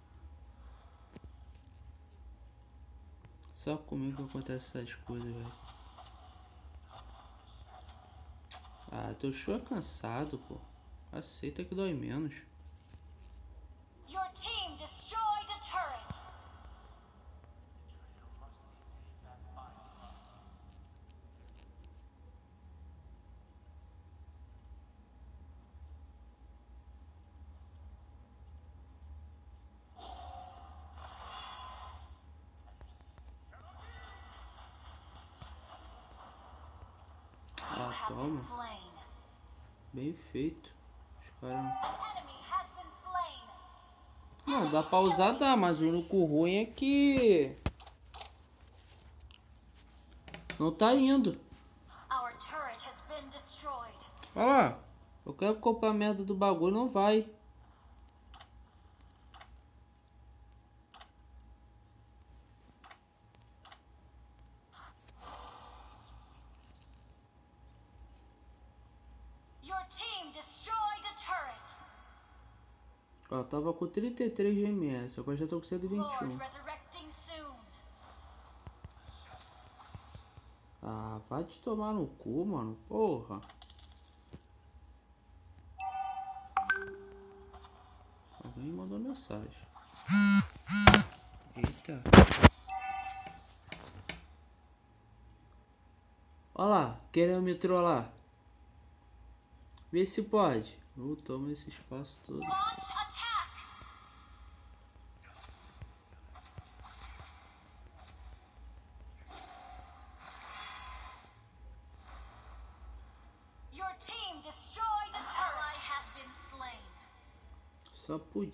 Só comigo acontece essas coisas, velho. Ah, teu show cansado, pô. Aceita que dói menos. Toma. Bem feito. Os caras. Não, dá pra usar, dá, mas o único ruim é que... Não tá indo. Our turret has been destroyed. Olha lá. Eu quero comprar merda do bagulho, não vai. Your team destroyed a turret. Ó, tava com 33 de MS, agora já tô com Lord 121. resurrecting soon. Ah, vai te tomar no cu, mano. Porra. Alguém mandou mensagem. Eita. Olha lá, querendo me trollar. Vê se pode. Eu tomo esse espaço todo.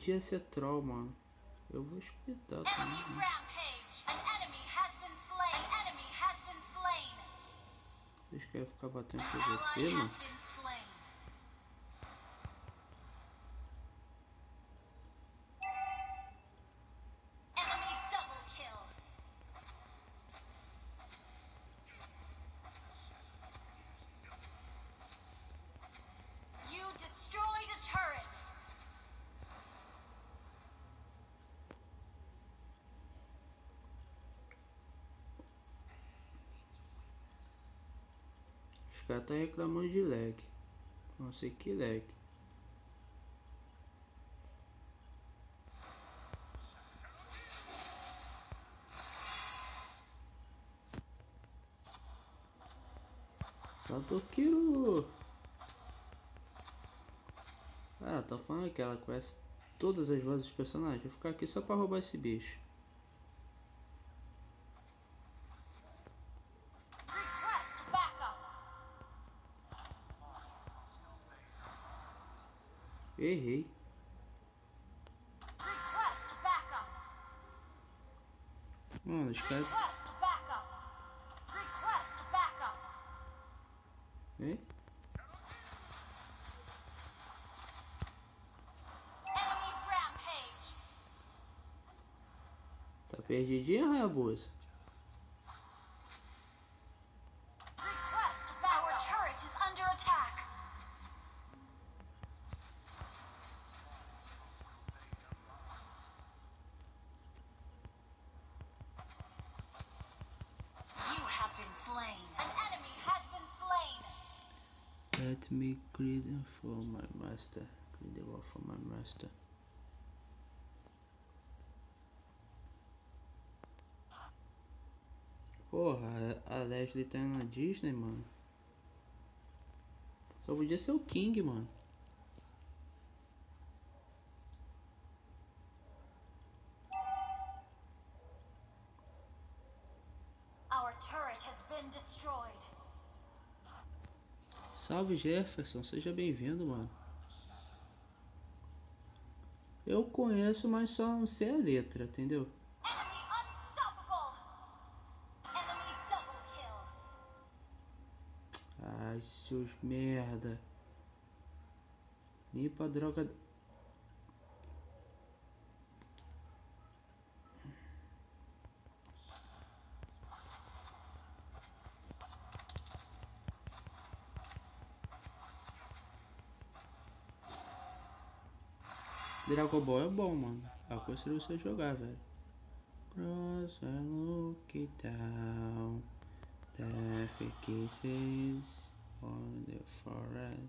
Podia ser troll, mano. Eu vou espetar também. Slain. Vocês querem ficar batendo PVP, mano? has been slain. Enemy double kill. You destroyed a turret. Tá reclamando de lag. Não sei que lag. Satokiru! Ah, tá falando que ela conhece todas as vozes dos personagens. Vou ficar aqui só pra roubar esse bicho. Errei. Mano, os caras. Hein? Tá perdidinha, Hayabusa? Me greet for my master. Greet the wall for my master. Oh, Porra, a a Leslie tá na Disney, mano. Só podia ser o King, mano. Our turret has been destroyed. Salve Jefferson, seja bem-vindo, mano. Eu conheço, mas só não sei a letra, entendeu? Ai, seus merda. Limpa a droga. Dragon é bom, mano. Aconselho você a jogar, velho. Cross and look down. Death kisses on the forehead.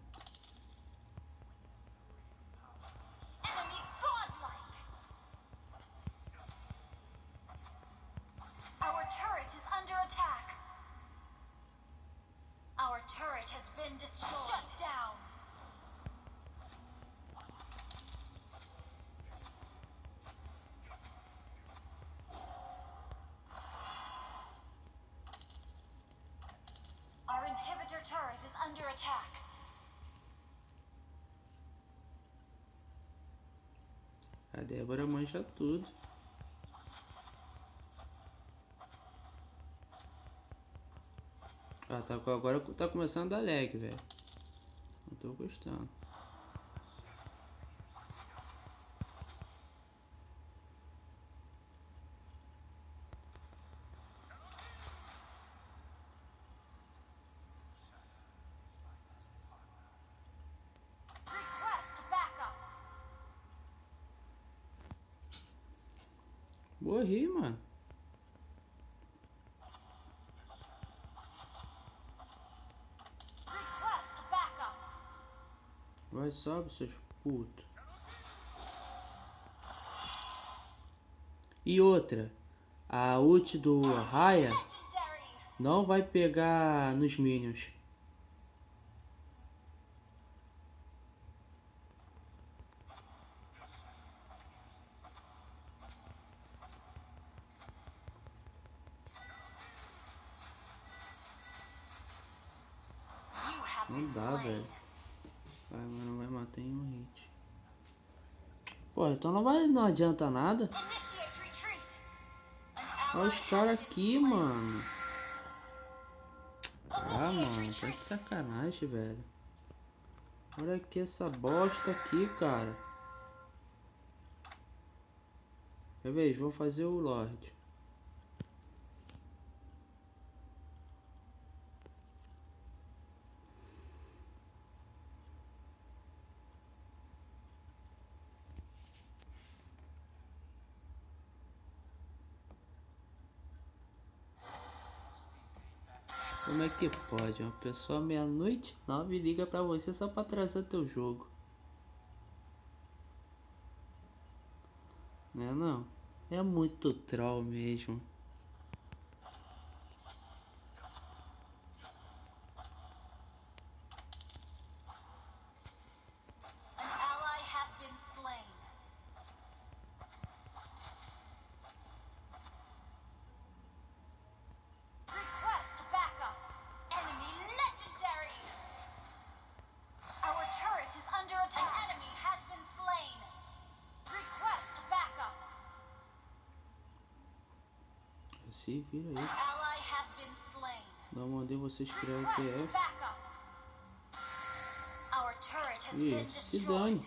Tá começando a dar lag, velho. Não tô gostando. Vai, sobe, seus putos. E outra. A ult do Raya não vai pegar nos minions. Não adianta nada. Olha os caras aqui, mano. Ah, mano, tá de sacanagem, velho. Olha aqui essa bosta aqui, cara. Quer ver? Vou fazer o Lorde. Que pode? Uma pessoa meia-noite, nove liga pra você só pra trazer teu jogo. Não é não? É muito troll mesmo. Se vira aí. ally has been slain. Dá uma de você escreve Request TF. Ih, se dane.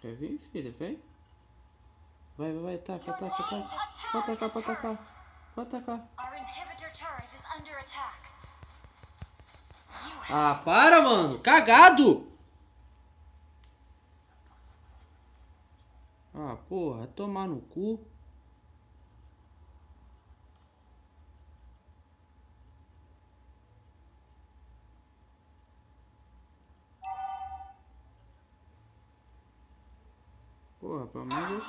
Quer vir, filha? Vem. Vai, vai, vai, taca, Your taca, team taca. just Pode attacked tacar, the pode tacar. turret. Pode tacar. Ah, para, mano. Cagado. Ah, porra. Tomar no cu. Porra, pelo menos eu,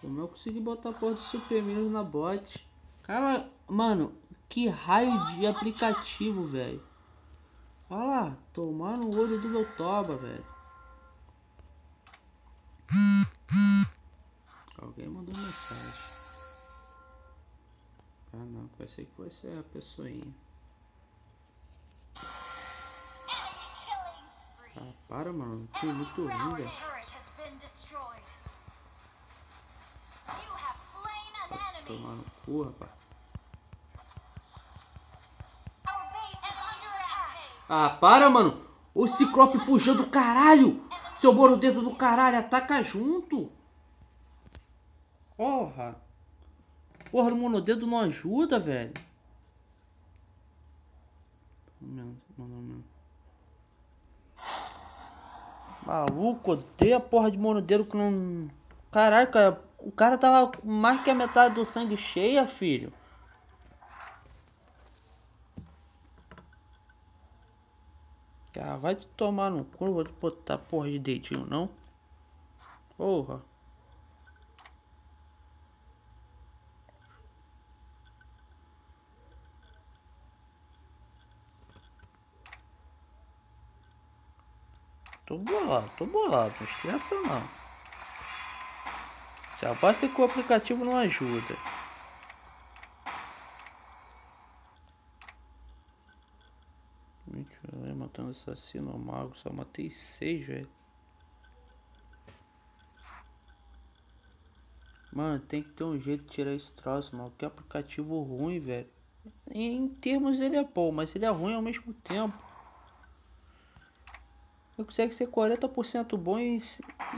pelo menos eu consegui botar a porra de Super Minions na bot. Cara, mano, que raio de aplicativo, velho. Olha lá, tomar no olho do meu toba, velho. Alguém mandou mensagem. Ah não, pensei que fosse a pessoinha. Ah, para, mano. Que muito ruim, velho. Tomar no cu, rapaz. Ah, para, mano. O Ciclope fugiu do caralho. Seu boro dedo do caralho, ataca junto. Porra. Porra, o monodedo não ajuda, velho. Maluco, odeio a porra de monodedo que não. Caraca, o cara tava mais que a metade do sangue cheia, filho. Ah, vai te tomar no cu, não vou te botar porra de dedinho, não. Porra. Tô bolado, tô bolado, não esqueça não. Já basta que o aplicativo não ajuda. Matando assassino mago, só matei seis, velho. Mano, tem que ter um jeito de tirar esse troço, mano. Que aplicativo ruim, velho. Em termos ele é bom, mas ele é ruim ao mesmo tempo. Eu consegue ser 40% bom e.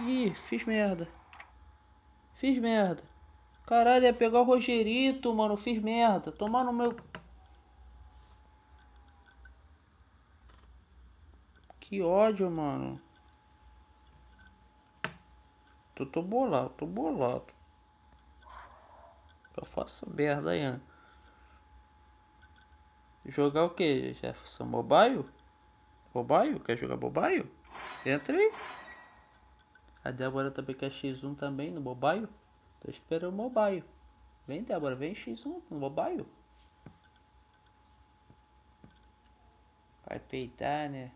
Ih, fiz merda. Fiz merda. Caralho, ia pegar o Rogerito, mano. Fiz merda. Tomar no meu. Que ódio, mano. Tô, tô bolado, tô bolado. Eu faço merda aí, né? Jogar o que, Jefferson? Mobile? Mobile? Quer jogar mobile? Entra aí. A Débora também quer X1 também no mobile. Tô esperando o mobile. Vem, Débora, vem X1 no mobile. Vai peitar, né?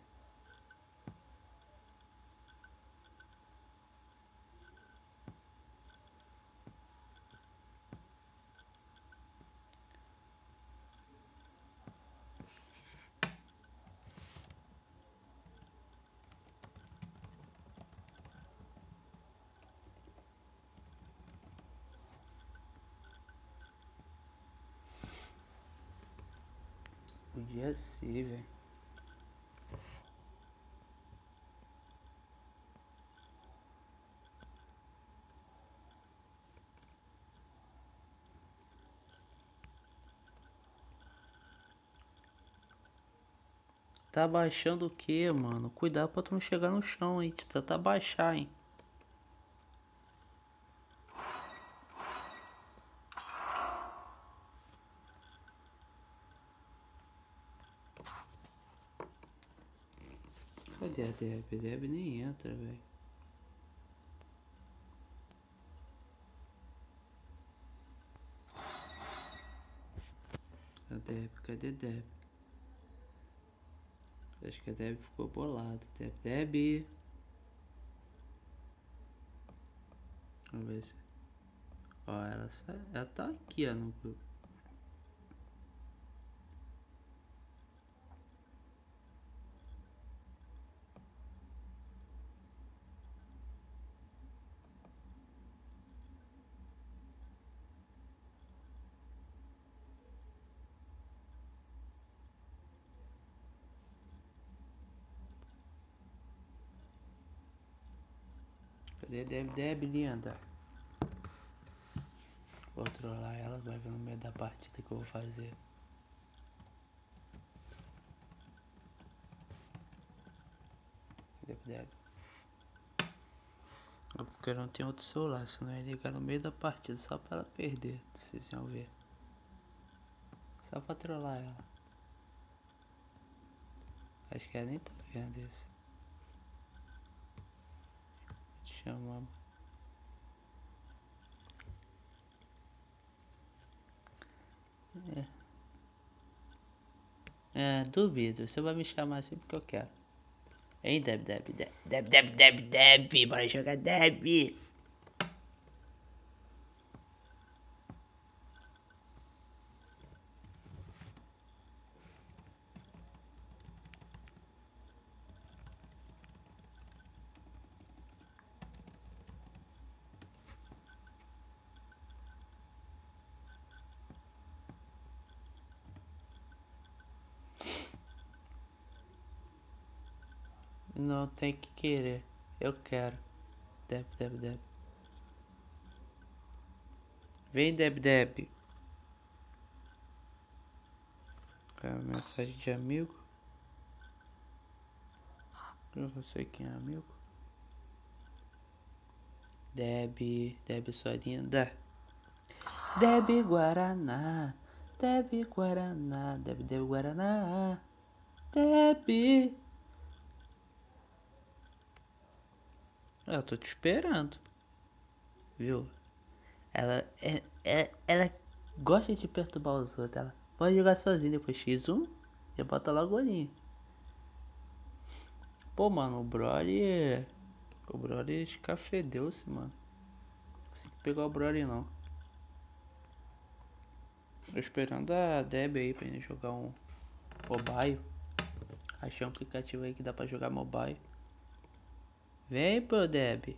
Podia ser, velho. Tá baixando o que, mano? Cuidado pra tu não chegar no chão, aí. Tu tá baixar, hein? Deb? Deb nem entra, velho. A Deb, cadê Deb? Acho que a Deb ficou bolada. Deb, Deb. Vamos ver se. Ó, ela, ela tá aqui, ó, no grupo. Deb, Deb, linda? Vou trollar ela, vai ver no meio da partida que eu vou fazer. Deb, Deb. É porque não tenho outro celular, senão ia ligar no meio da partida só pra ela perder, vocês iam ver. Só pra trollar ela. Acho que ela nem tá vendo isso. Chama. É. é, duvido. Você vai me chamar assim porque eu quero. Hein, Deb, Deb, Deb, Deb, Deb, Deb, Deb, bora jogar Deb. Não tem que querer. Eu quero. Deb, Deb, Deb. Vem, Deb, Deb. Quero mensagem de amigo. Eu não sei quem é amigo. Deb, Deb, sua linda. Deb Guaraná. Deb Guaraná. Deb, Deb Guaraná. Deb. Eu tô te esperando. Viu? Ela é, é, ela gosta de perturbar os outros. Ela pode jogar sozinha depois X1 e bota logo ali. Pô, mano, o Broly. O Broly escafedeu-se, mano. Esse pegar o Broly não. Tô esperando a Deb aí pra gente jogar um mobile. Achei um aplicativo aí que dá pra jogar mobile. Vem, pô, Deb.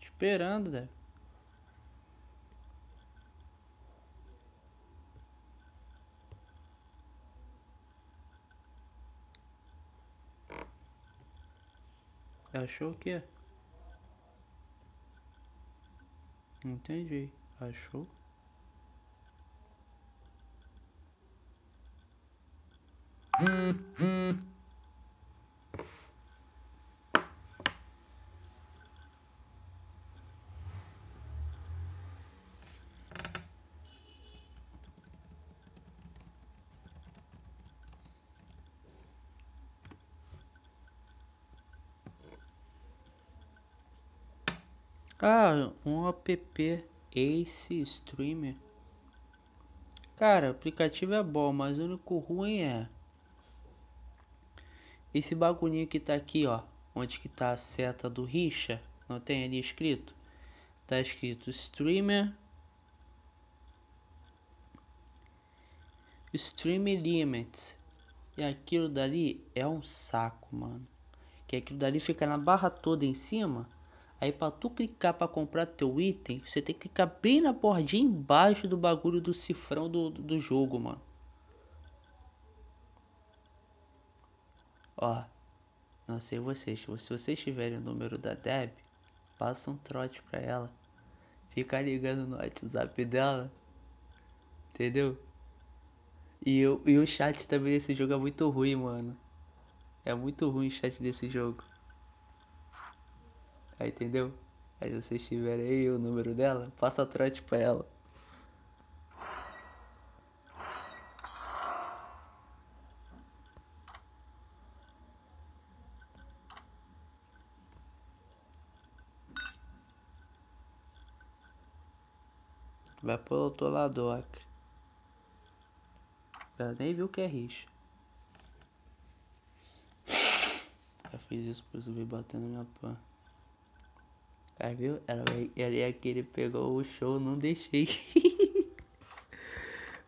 Esperando, Deb. Achou o quê? Entendi. Achou? Ah, um app Ace Streamer. Cara, o aplicativo é bom, mas o único ruim é esse bagulhinho que tá aqui, ó, onde que tá a seta do Richa, não tem ali escrito? Tá escrito Streamer Stream Limits. E aquilo dali é um saco, mano. Que aquilo dali fica na barra toda em cima. Aí para tu clicar para comprar teu item, você tem que clicar bem na bordinha embaixo do bagulho do cifrão do, do jogo, mano. Ó, não sei vocês, se vocês tiverem o número da Deb, passa um trote pra ela. Fica ligando no WhatsApp dela. Entendeu? E, eu, e o chat também desse jogo é muito ruim, mano. É muito ruim o chat desse jogo. Aí, entendeu? Aí se vocês tiverem aí o número dela, passa trote pra ela. Vai pro outro lado, Acre. Ela nem viu que é rixa. Já fiz isso pra subir batendo minha pan. Aí viu? Ela, ela é aquele pegou o show, não deixei.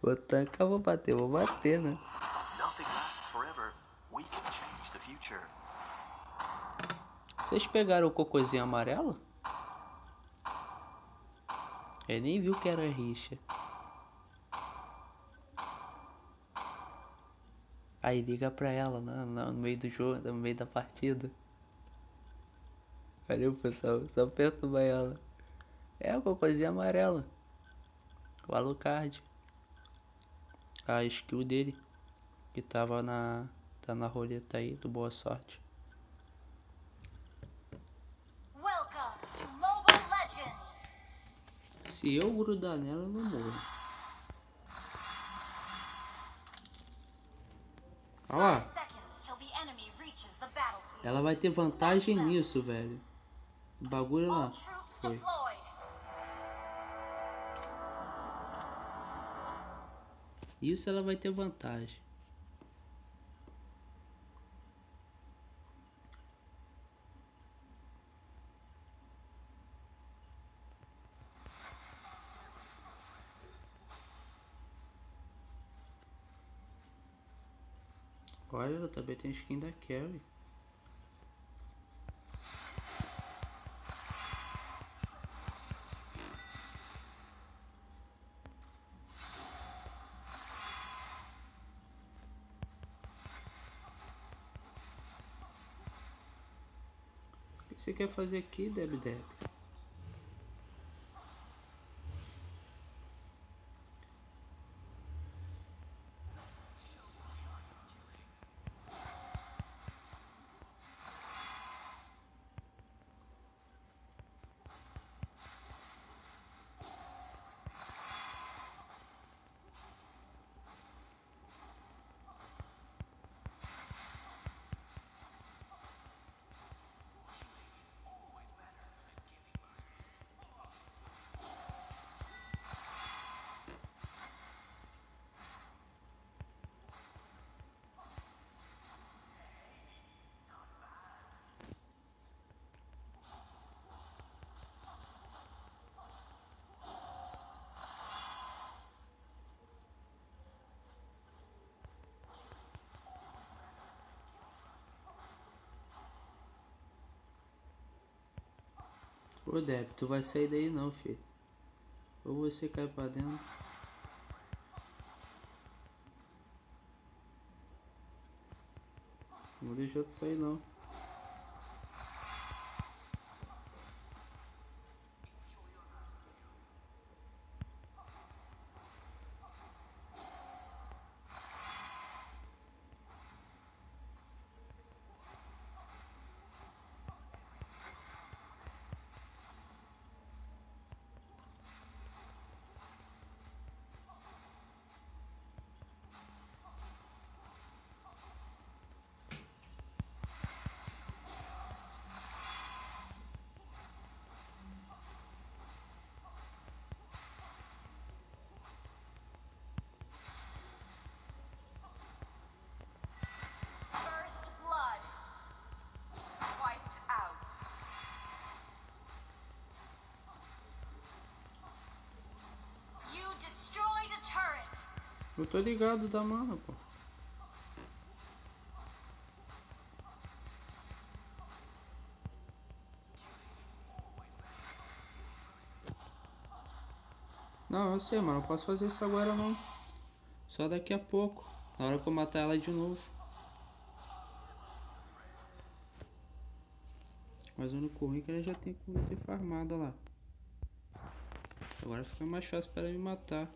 vou tacar, vou bater, vou bater, né? Vocês pegaram o cocôzinho amarelo? Ele nem viu que era rixa. Aí liga pra ela no, no meio do jogo, no meio da partida. Valeu, pessoal. Só perturba ela. É, uma coisinha amarela. O Alucard. A skill dele. Que tava na. Tá na roleta aí do Boa Sorte. Se eu grudar nela, eu não morro. Olha lá. Ela vai ter vantagem nisso, velho. Bagulho lá. Foi. Isso ela vai ter vantagem. Olha, ela também tem skin da Carrie. Você quer fazer aqui, Deb Deb? Ô Deb, tu vai sair daí não, filho. Ou você cai pra dentro. Não deixou tu sair não. Eu tô ligado da mana, pô. Não, eu sei, mano. Não posso fazer isso agora não. Só daqui a pouco. Na hora que eu matar ela de novo. Mas o único ruim é que ela já tem comida farmada lá. Agora fica mais fácil para me matar.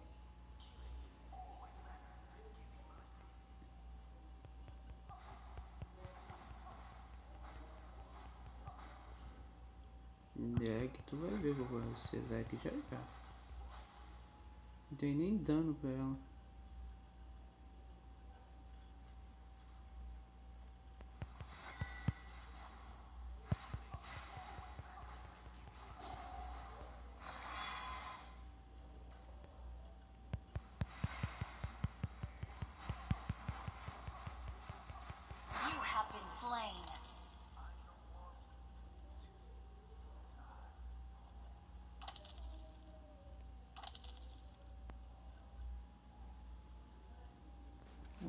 Lag, tu vai ser lag já já. Não tem nem dano pra ela. You have been slain.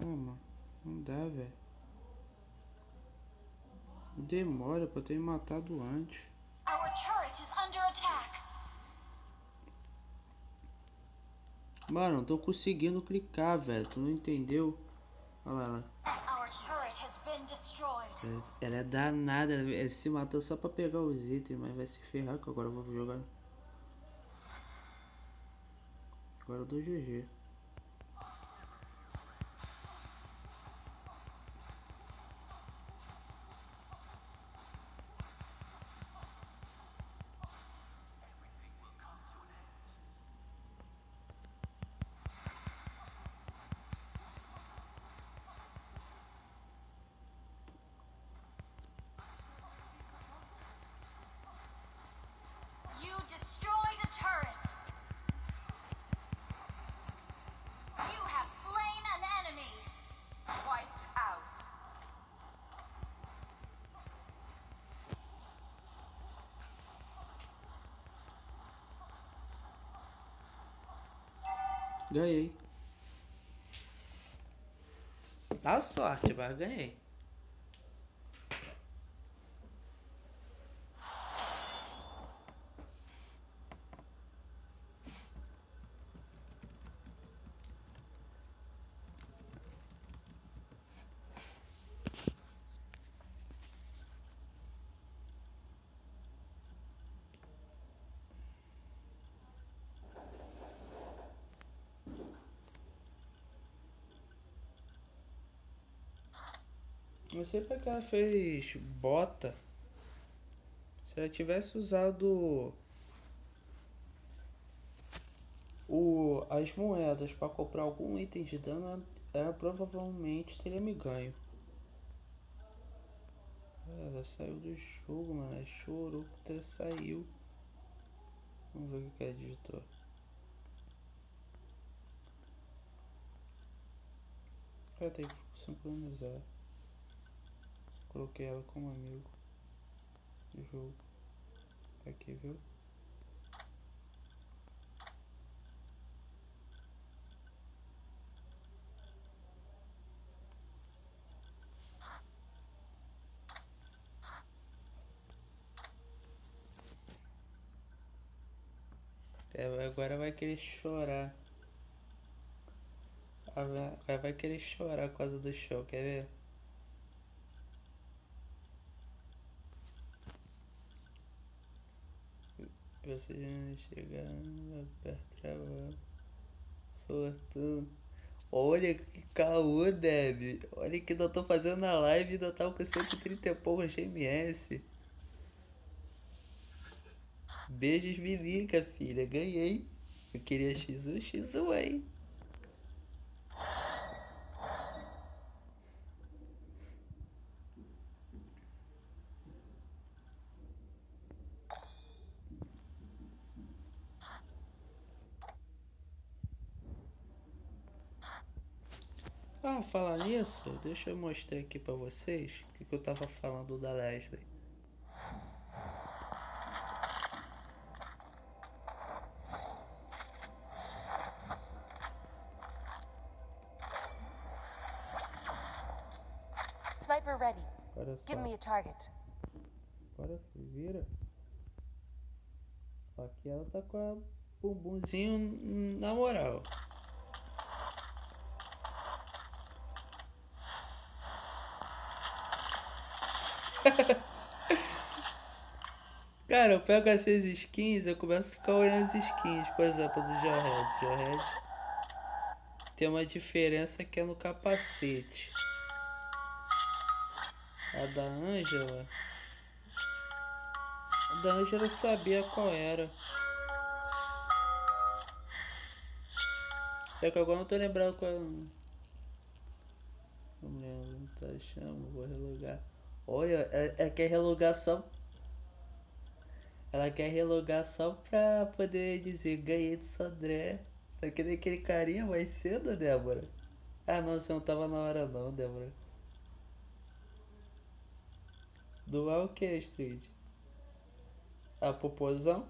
Ah, mano. Não dá, velho. Demora pra ter me matado antes. Mano, não tô conseguindo clicar, velho. Tu não entendeu? Olha lá, been destroyed. Ela- Ela é danada, ela ela se matou só pra pegar os itens, mas vai se ferrar que agora eu vou jogar. Agora eu dou GG. You destroyed a turret. You have slain an enemy. Wiped out. Ganhei. Dá sorte, mas ganhei. Não sei pra que ela fez bota. Se ela tivesse usado o, as moedas pra comprar algum item de dano, ela, ela provavelmente teria me ganho. Ela saiu do jogo, mano. Ela chorou que até saiu. Vamos ver o que ela digitou. Ela tem que sincronizar. Coloquei ela como amigo do jogo. Aqui, viu? É, agora vai querer chorar. Agora vai querer chorar por causa do show, quer ver? Você já chegando perto. Sortudo. Olha que caô, Deb. Olha que eu tô fazendo na live e ainda tava com 130 e poucos GMS. Beijos, Milica, filha. Ganhei. Eu queria X1, X1, hein? Ah, nisso, deixa eu mostrar aqui pra vocês o que, que eu tava falando da Leslie. Sniper ready. Olha só. Give me a target. Agora se vira. Aqui ela tá com a bumbumzinho hum, na moral. Cara, eu pego essas skins, eu começo a ficar olhando as skins, por exemplo, do Jarhead. Jarhead tem uma diferença que é no capacete. A da Angela. A da Angela sabia qual era. Só que agora não tô lembrando qual. Não lembro, não tá achando, vou relogar. Olha, é, é quer relogar só. Ela quer relogar só pra poder dizer ganhei do Sandré. Tá querendo aquele carinha mais cedo, Débora? Ah não, você não tava na hora não, Débora. Doar o que, Street? A popozão?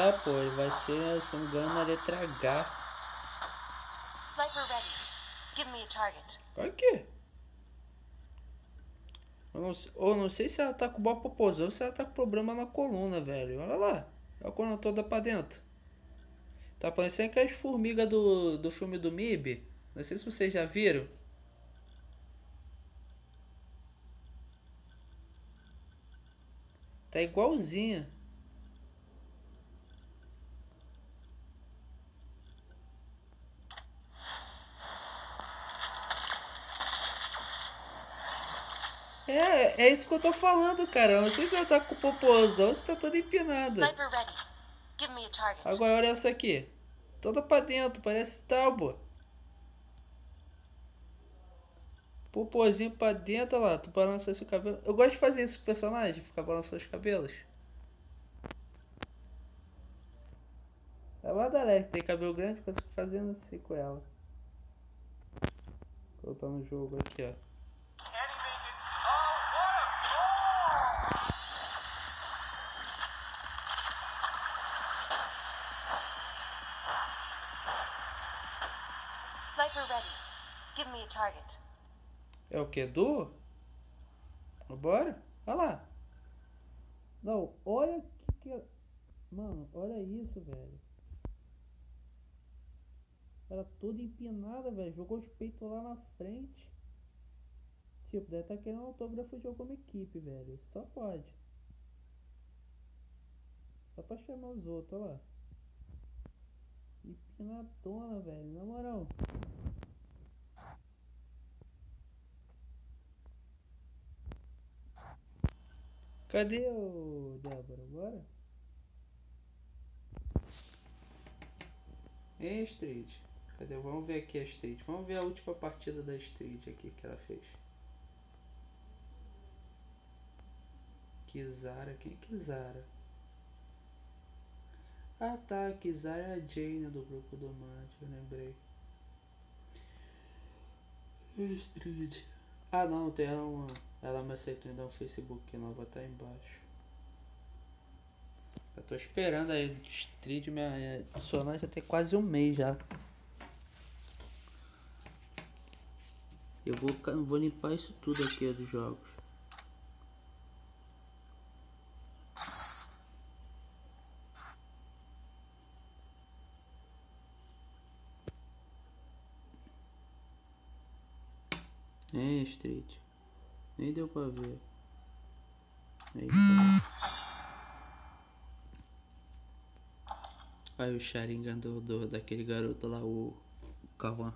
É, pô, ele vai ser, se não me engano, na letra H. Sniper ready. Give me a target. Pra quê? Eu não, sei- ou não sei se ela tá com boa popozão ou se ela tá com problema na coluna, velho. Olha lá. A coluna toda pra dentro. Tá parecendo aquelas formigas do, do filme do MIB. Não sei se vocês já viram. Tá igualzinha. É, é isso que eu tô falando, cara. Não sei se ela tá com popozão ou se tá toda empinada. Agora olha essa aqui. Toda pra dentro, parece tábua. Popozinho pra dentro, olha lá. Tu balança seu cabelo. Eu gosto de fazer isso com o personagem, ficar balançando os cabelos. É uma da Alex, tem cabelo grande, eu fico fazendo assim com ela. Vou botar no jogo aqui, ó. Target. É o que? Du? Bora? Olha lá. Não, olha que, que. Mano, olha isso, velho. Ela toda empinada, velho. Jogou os peitos lá na frente. Tipo, deve estar querendo autógrafo de alguma equipe, velho. Só pode. Só pra chamar os outros, olha lá. Empinadona, velho. Na moral. Cadê o Débora? Bora? Hein, Street? Cadê? Vamos ver aqui a Street. Vamos ver a última partida da Street aqui que ela fez. Kizara, quem é Kizara? Ah tá, Kizara é a Jane do grupo do Mate, eu lembrei. Street. Ah não, tem uma. Ela me aceitou ainda no Facebook, não vai estar embaixo. Eu tô esperando aí Street me adicionar já tem quase um mês já. Eu vou, vou limpar isso tudo aqui dos jogos. É, Street. Nem deu pra ver. Aí, tá. Aí o Sharingan do, do, daquele garoto lá, o Kawan.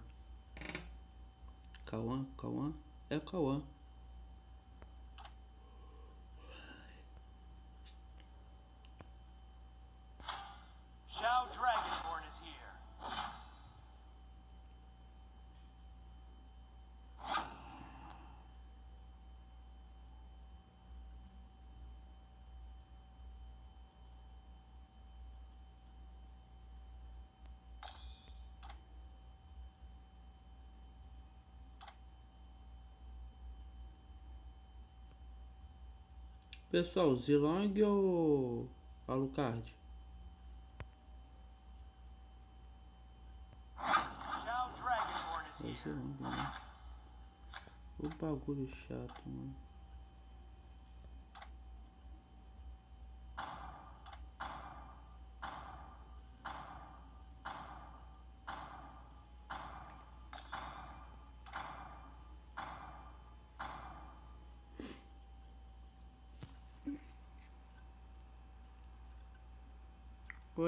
Kawan? Kawan? É o Kawan. Shao Dragonborn is here. Pessoal, Zilong ou Alucard? Shao Dragonborn is o here. Zilong, né? O bagulho chato, mano.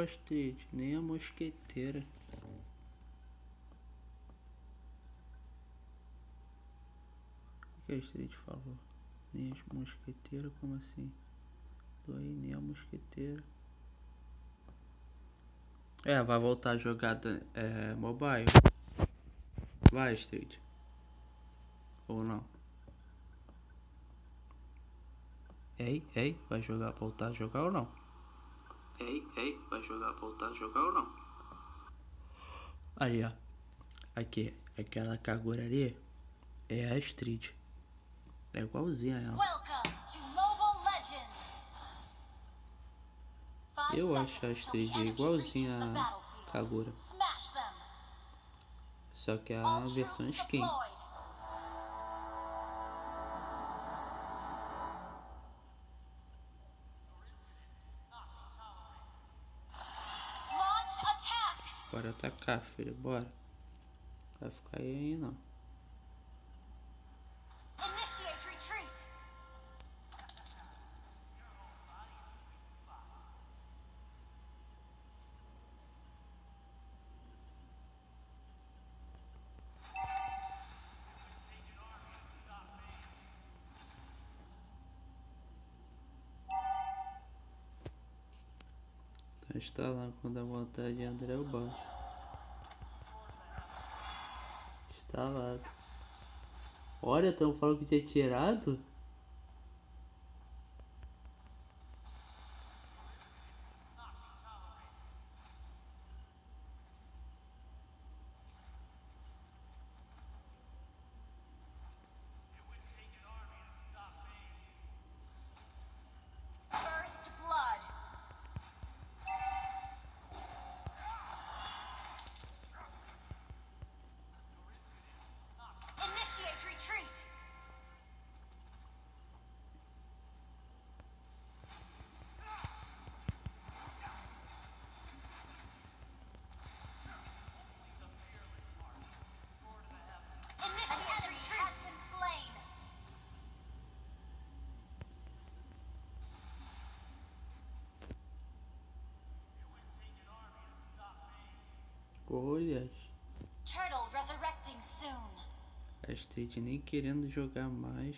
Gostei, nem a mosqueteira. O que a Street falou? Nem as mosqueteiras, como assim? Do aí, nem a mosqueteira. É, vai voltar a jogar da- é, mobile. Vai, Street. Ou não? Ei, ei, vai jogar, voltar a jogar ou não? Ei, ei, vai jogar, voltar a jogar ou não? Aí, ó. Aqui, aquela Kagura ali é a Street. É igualzinha a ela. Welcome to Mobile Legends. Five Eu acho a enemy igualzinha a battlefield. Kagura. Só que a All versão skin. Atacar, filho, bora. Vai ficar aí, aí não. Initiate retreat. Tá instalando quando dá vontade de André o baixo. Instalado. Olha, tão falando que tinha tirado? Nem querendo jogar mais.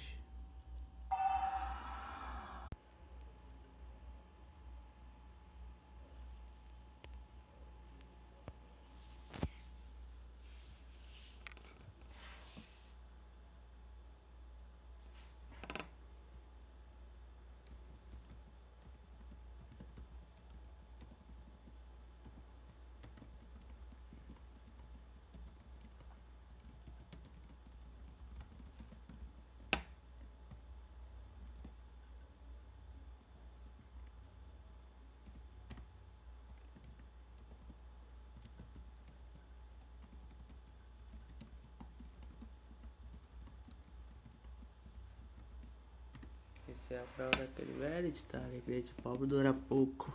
É a prova daquele velho ditado, alegria de pobre dura pouco.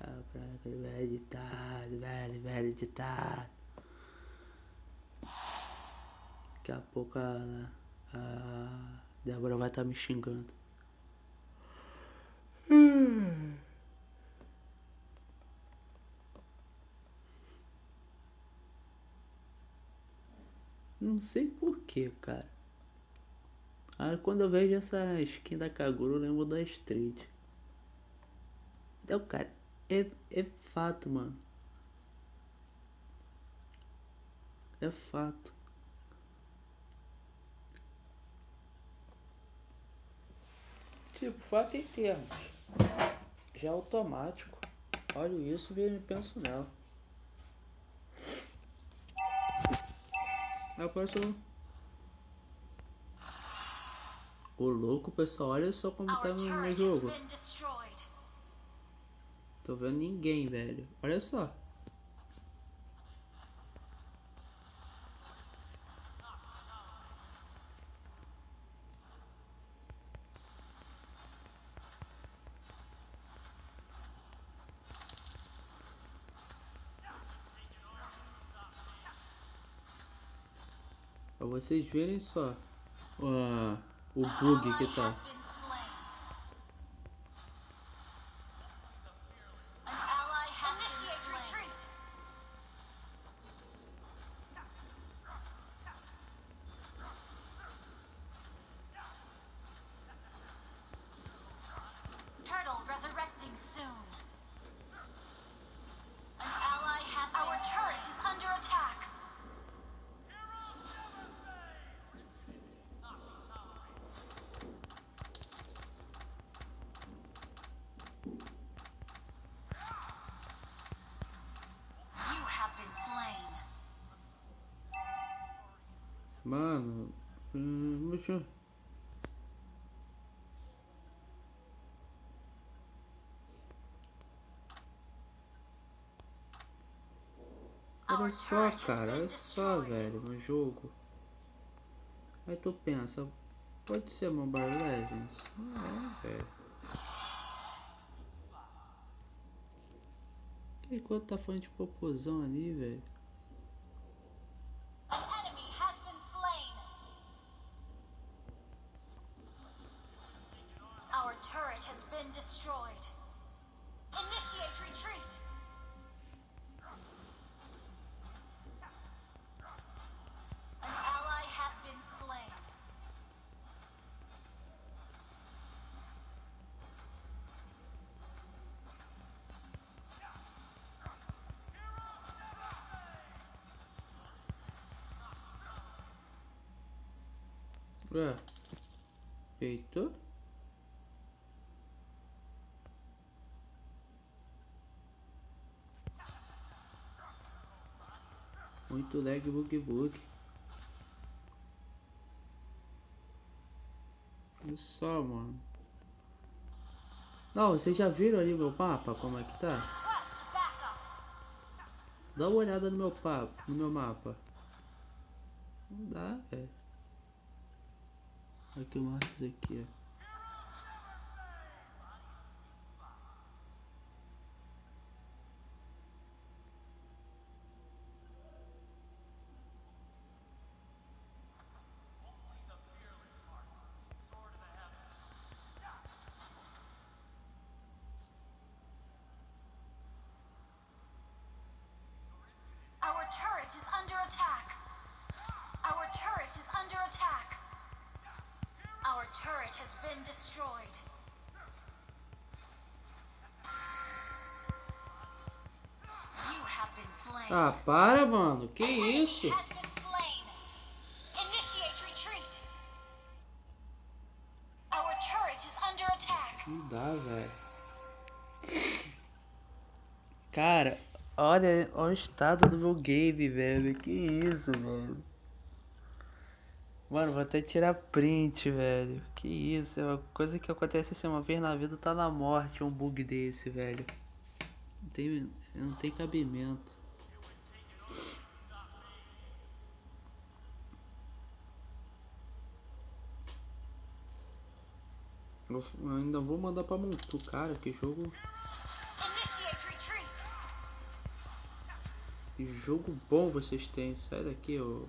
É a prova daquele velho ditado, velho, velho ditado. Daqui a pouco a, a Débora vai estar me xingando. Não sei porquê, cara. Aí quando eu vejo essa skin da Kagura, eu lembro da Street. Então, cara, é, é fato, mano. É fato. Tipo, fato em termos. Já automático. Olho isso e penso nela. A próxima. Ô louco, pessoal, olha só como tá no meu jogo. Tô vendo ninguém, velho. Olha só. Pra vocês verem só ah, o bug que tá. Olha só, cara, olha só, destroyed. velho, no jogo. Aí tu pensa, pode ser Mobile Legends? Não é, velho. Enquanto tá falando de popozão ali, velho. Feito. Muito lag bug bug. Olha só, mano. Não, vocês já viram ali meu mapa? Como é que tá? Dá uma olhada no meu mapa, no meu mapa. Não dá, velho. Aqui o Marcos aqui, ó. Olha, olha o estado do meu game, velho. Que isso, velho. Mano, vou até tirar print, velho. Que isso, é uma coisa que acontece assim uma vez na vida, tá na morte um bug desse, velho. Não tem, não tem cabimento. Eu ainda vou mandar pra Montu, cara, que jogo. Jogo bom vocês têm. Sai daqui, ô.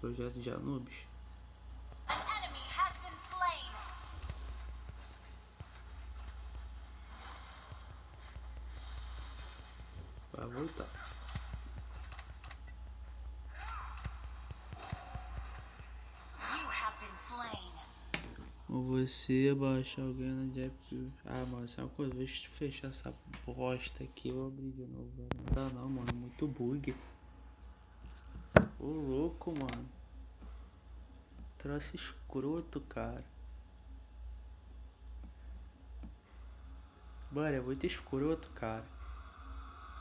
Projeto de Anubis. An enemy has been slain. Vai voltar. You have been slain. Você baixar alguém na Jap. Ah, mano, sabe uma coisa? Deixa eu fechar essa bosta aqui. Eu abri de novo. Não dá não, mano. Muito bug. Ô louco, mano. Troço escroto, cara. Mano, é muito escroto, cara.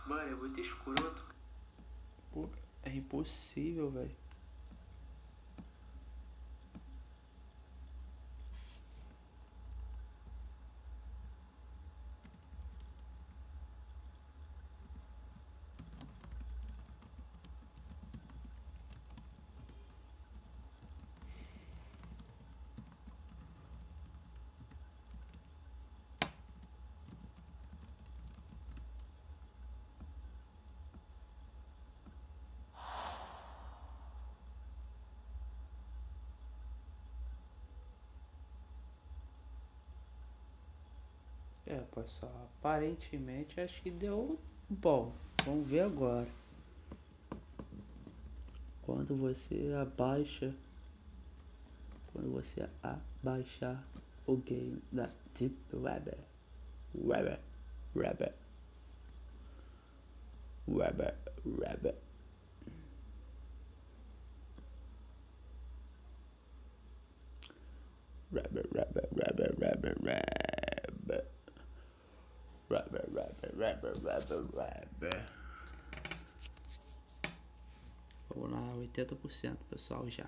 Mano, é muito escroto. Pô, é impossível, velho. Pessoal, aparentemente acho que deu bom. Vamos ver agora. Quando você abaixa. Quando você abaixar o game da Deep Web. Web. Web. Web. Web. Rabbit, rabbit, rabbit, rabbit, rabbit. Rabbit, rabbit, rabbit, rabbit, rabbit. Vamos lá, 80% pessoal já.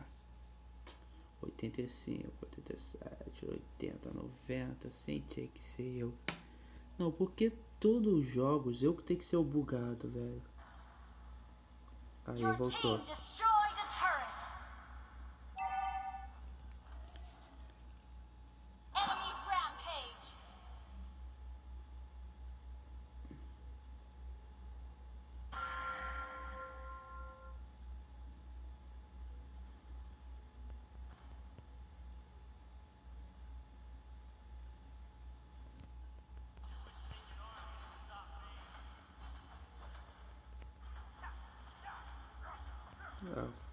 85, 87, 80, 90, sem ter que ser eu. Não, porque todos os jogos eu que tenho que ser o bugado, velho. Aí voltou.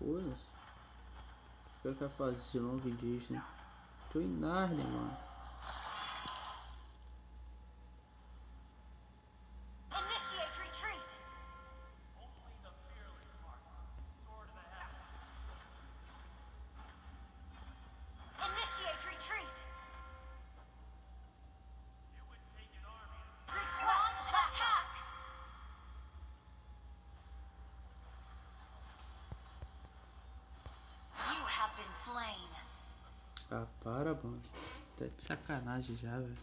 Foda-se. O que eu quero fazer de novo indígena? Tô em Narnia, mano. Sacanagem já, velho.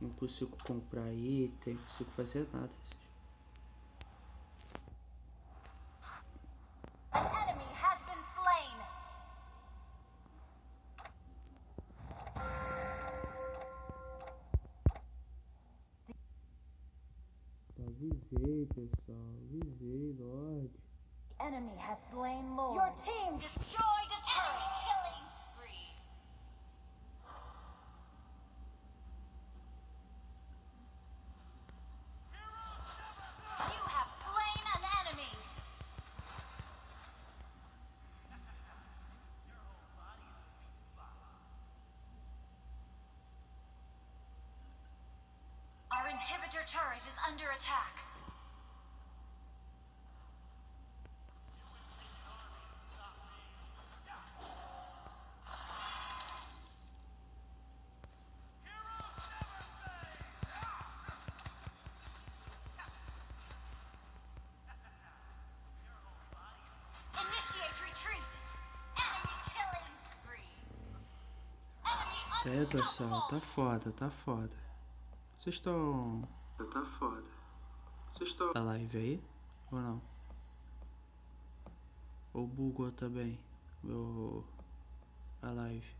Não consigo comprar item, não consigo fazer nada. An enemy has been slain. Avisei, pessoal. Avisei, Lorde. Enemy has slain Lord. Your team destroyed a turret. Killing spree. You have slain an enemy. Our inhibitor turret is under attack. É, pessoal, tá foda, tá foda. Vocês estão. Tá foda. Vocês estão. Tá live aí? Ou não? Ou bugou também? Meu. a live.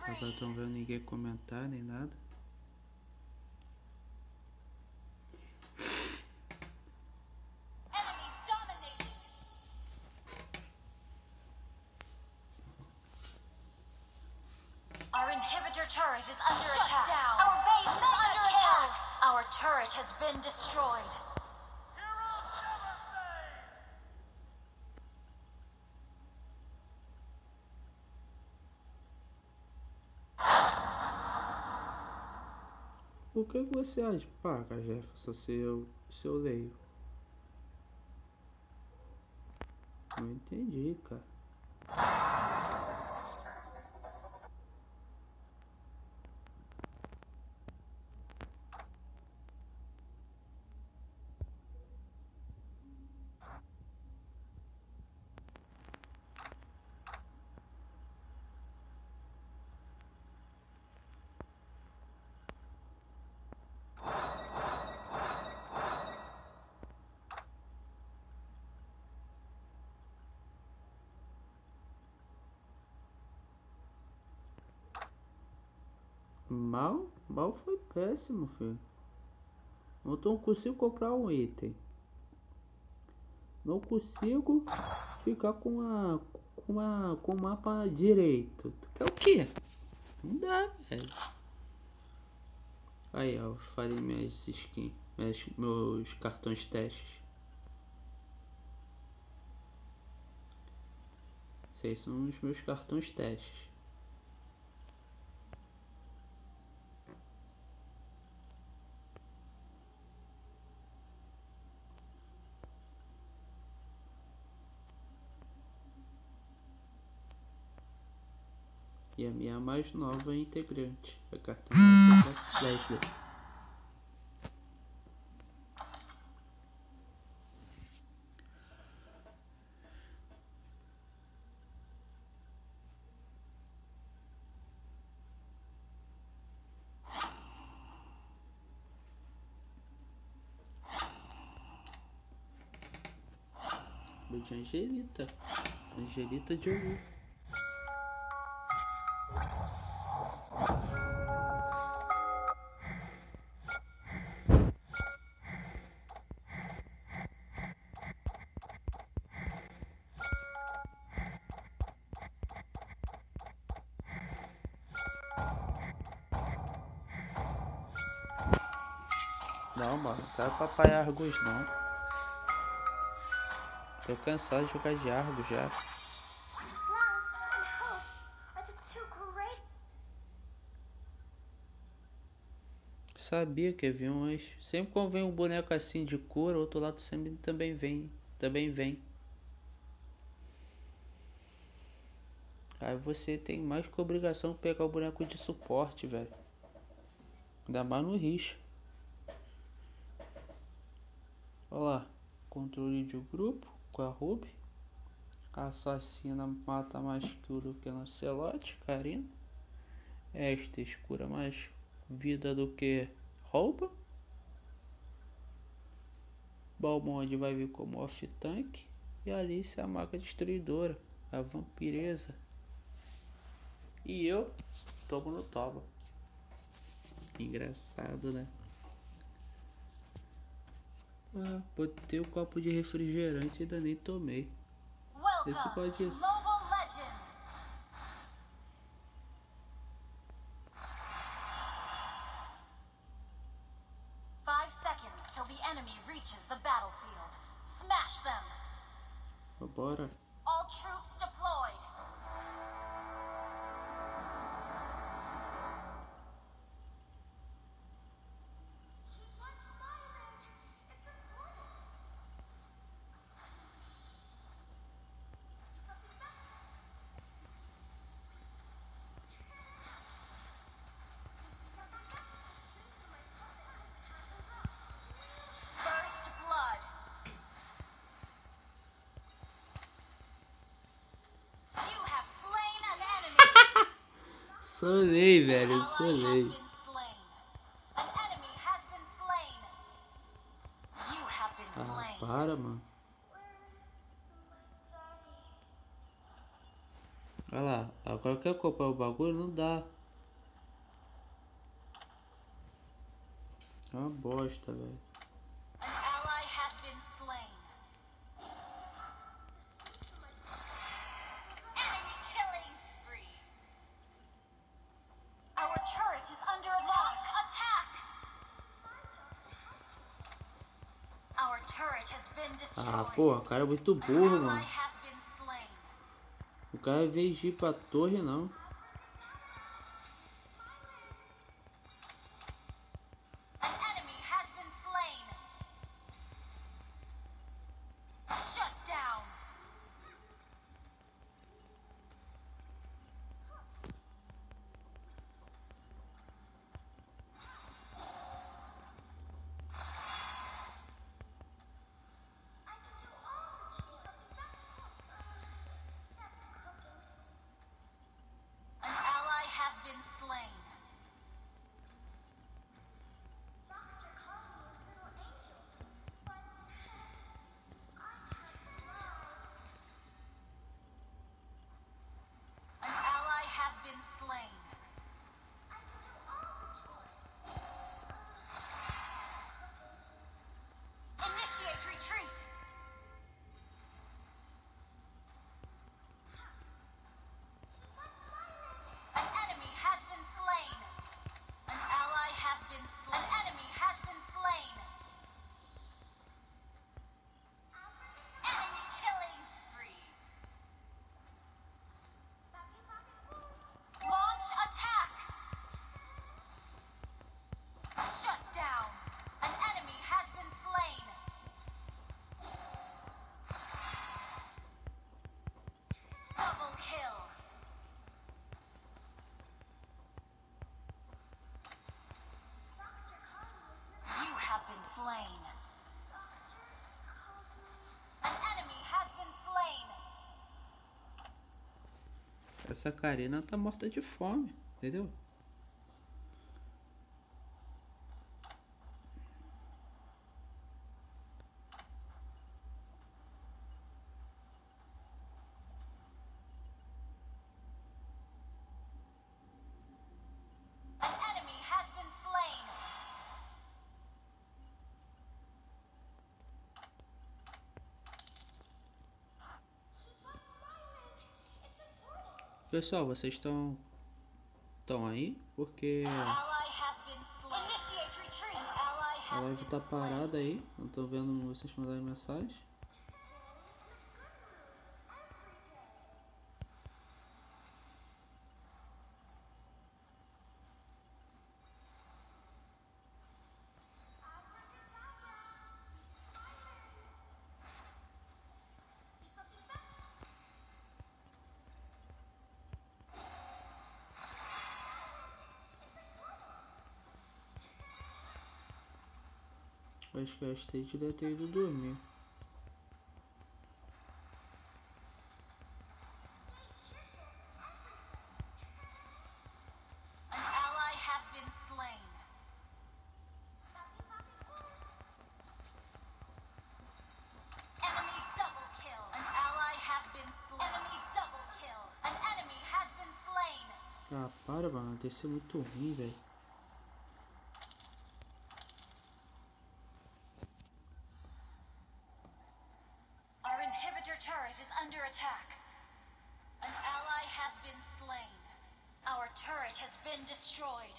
Agora estão vendo ninguém comentar nem nada. Que, você acha? Paga, Jefferson, se eu, se eu leio. Não entendi, cara. Mal? Mal foi péssimo, filho. Não tô- consigo comprar um item. Não consigo ficar com uma com uma com o mapa direito. Tu quer o quê? Não dá, velho. Aí, ó, eu falei minhas skins, meus cartões testes. Esses são os meus cartões testes. E a minha mais nova integrante, a carta Leslie. De Angelita. Angelita Jolie. Quero papai Argos não. Tô cansado de jogar de Argos já. Sabia que havia umas. Sempre quando vem um boneco assim de cor, outro lado sempre também vem. Também vem. Aí você tem mais que obrigação de pegar o boneco de suporte, velho. Ainda mais no richo. Olha lá. Controle de grupo com a Ruby. Assassina mata mais que o que Lancelote, Karina. Esta escura mais vida do que roupa. Balmonde vai vir como off-tank. E Alice a maga destruidora, a vampireza. E eu tomo no toba. Engraçado, né? Ah, botei o copo de refrigerante e ainda nem tomei. Esse pode ser. só velho. Eu só. Ah, para, mano. Olha lá, agora quer é comprar é o bagulho? Não dá. É uma bosta, velho. cara é muito burro, mano. O cara veio de ir pra torre, não. essa Karina tá morta de fome, entendeu? Pessoal, vocês estão estão aí? Porque a live tá parada aí. Não estou vendo vocês mandarem mensagem. acho que a gente deve ter ido dormir. Ah, para, mano. Deve ser muito ruim, velho. under attack. An ally has been slain. Our turret has been destroyed.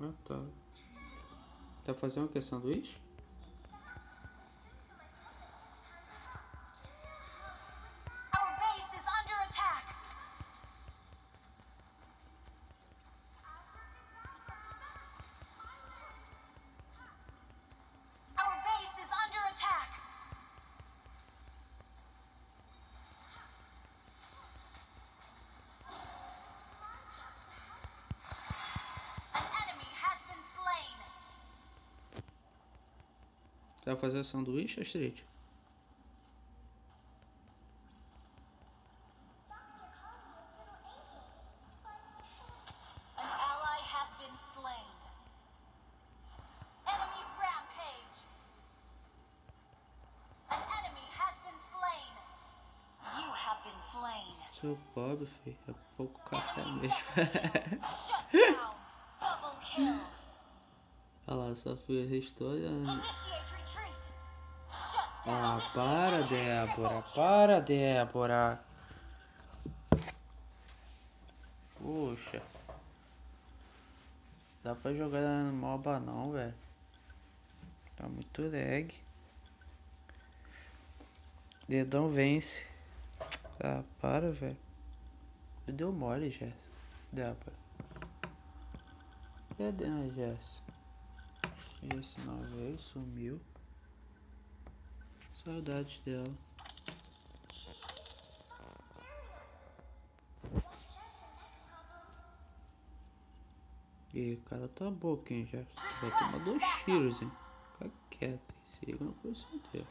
Ah, tá. Tá fazendo o que? Sanduíche? You have been slain. Seu pobre, filho. É pouco café mesmo. Olha lá, só fui retreat. Shut down. Ah, para. Débora. Para, Débora. Poxa. Dá pra jogar no MOBA não, velho. Tá muito lag. Dedão vence. Ah, para, velho. Deu mole, Jess. Débora. Cadê a Jess? Jess não veio, sumiu. Saudades dela. E cara tá boca, hein. Tu vai tomar dois tiros, hein. Fica quieto, hein. Se liga no dele.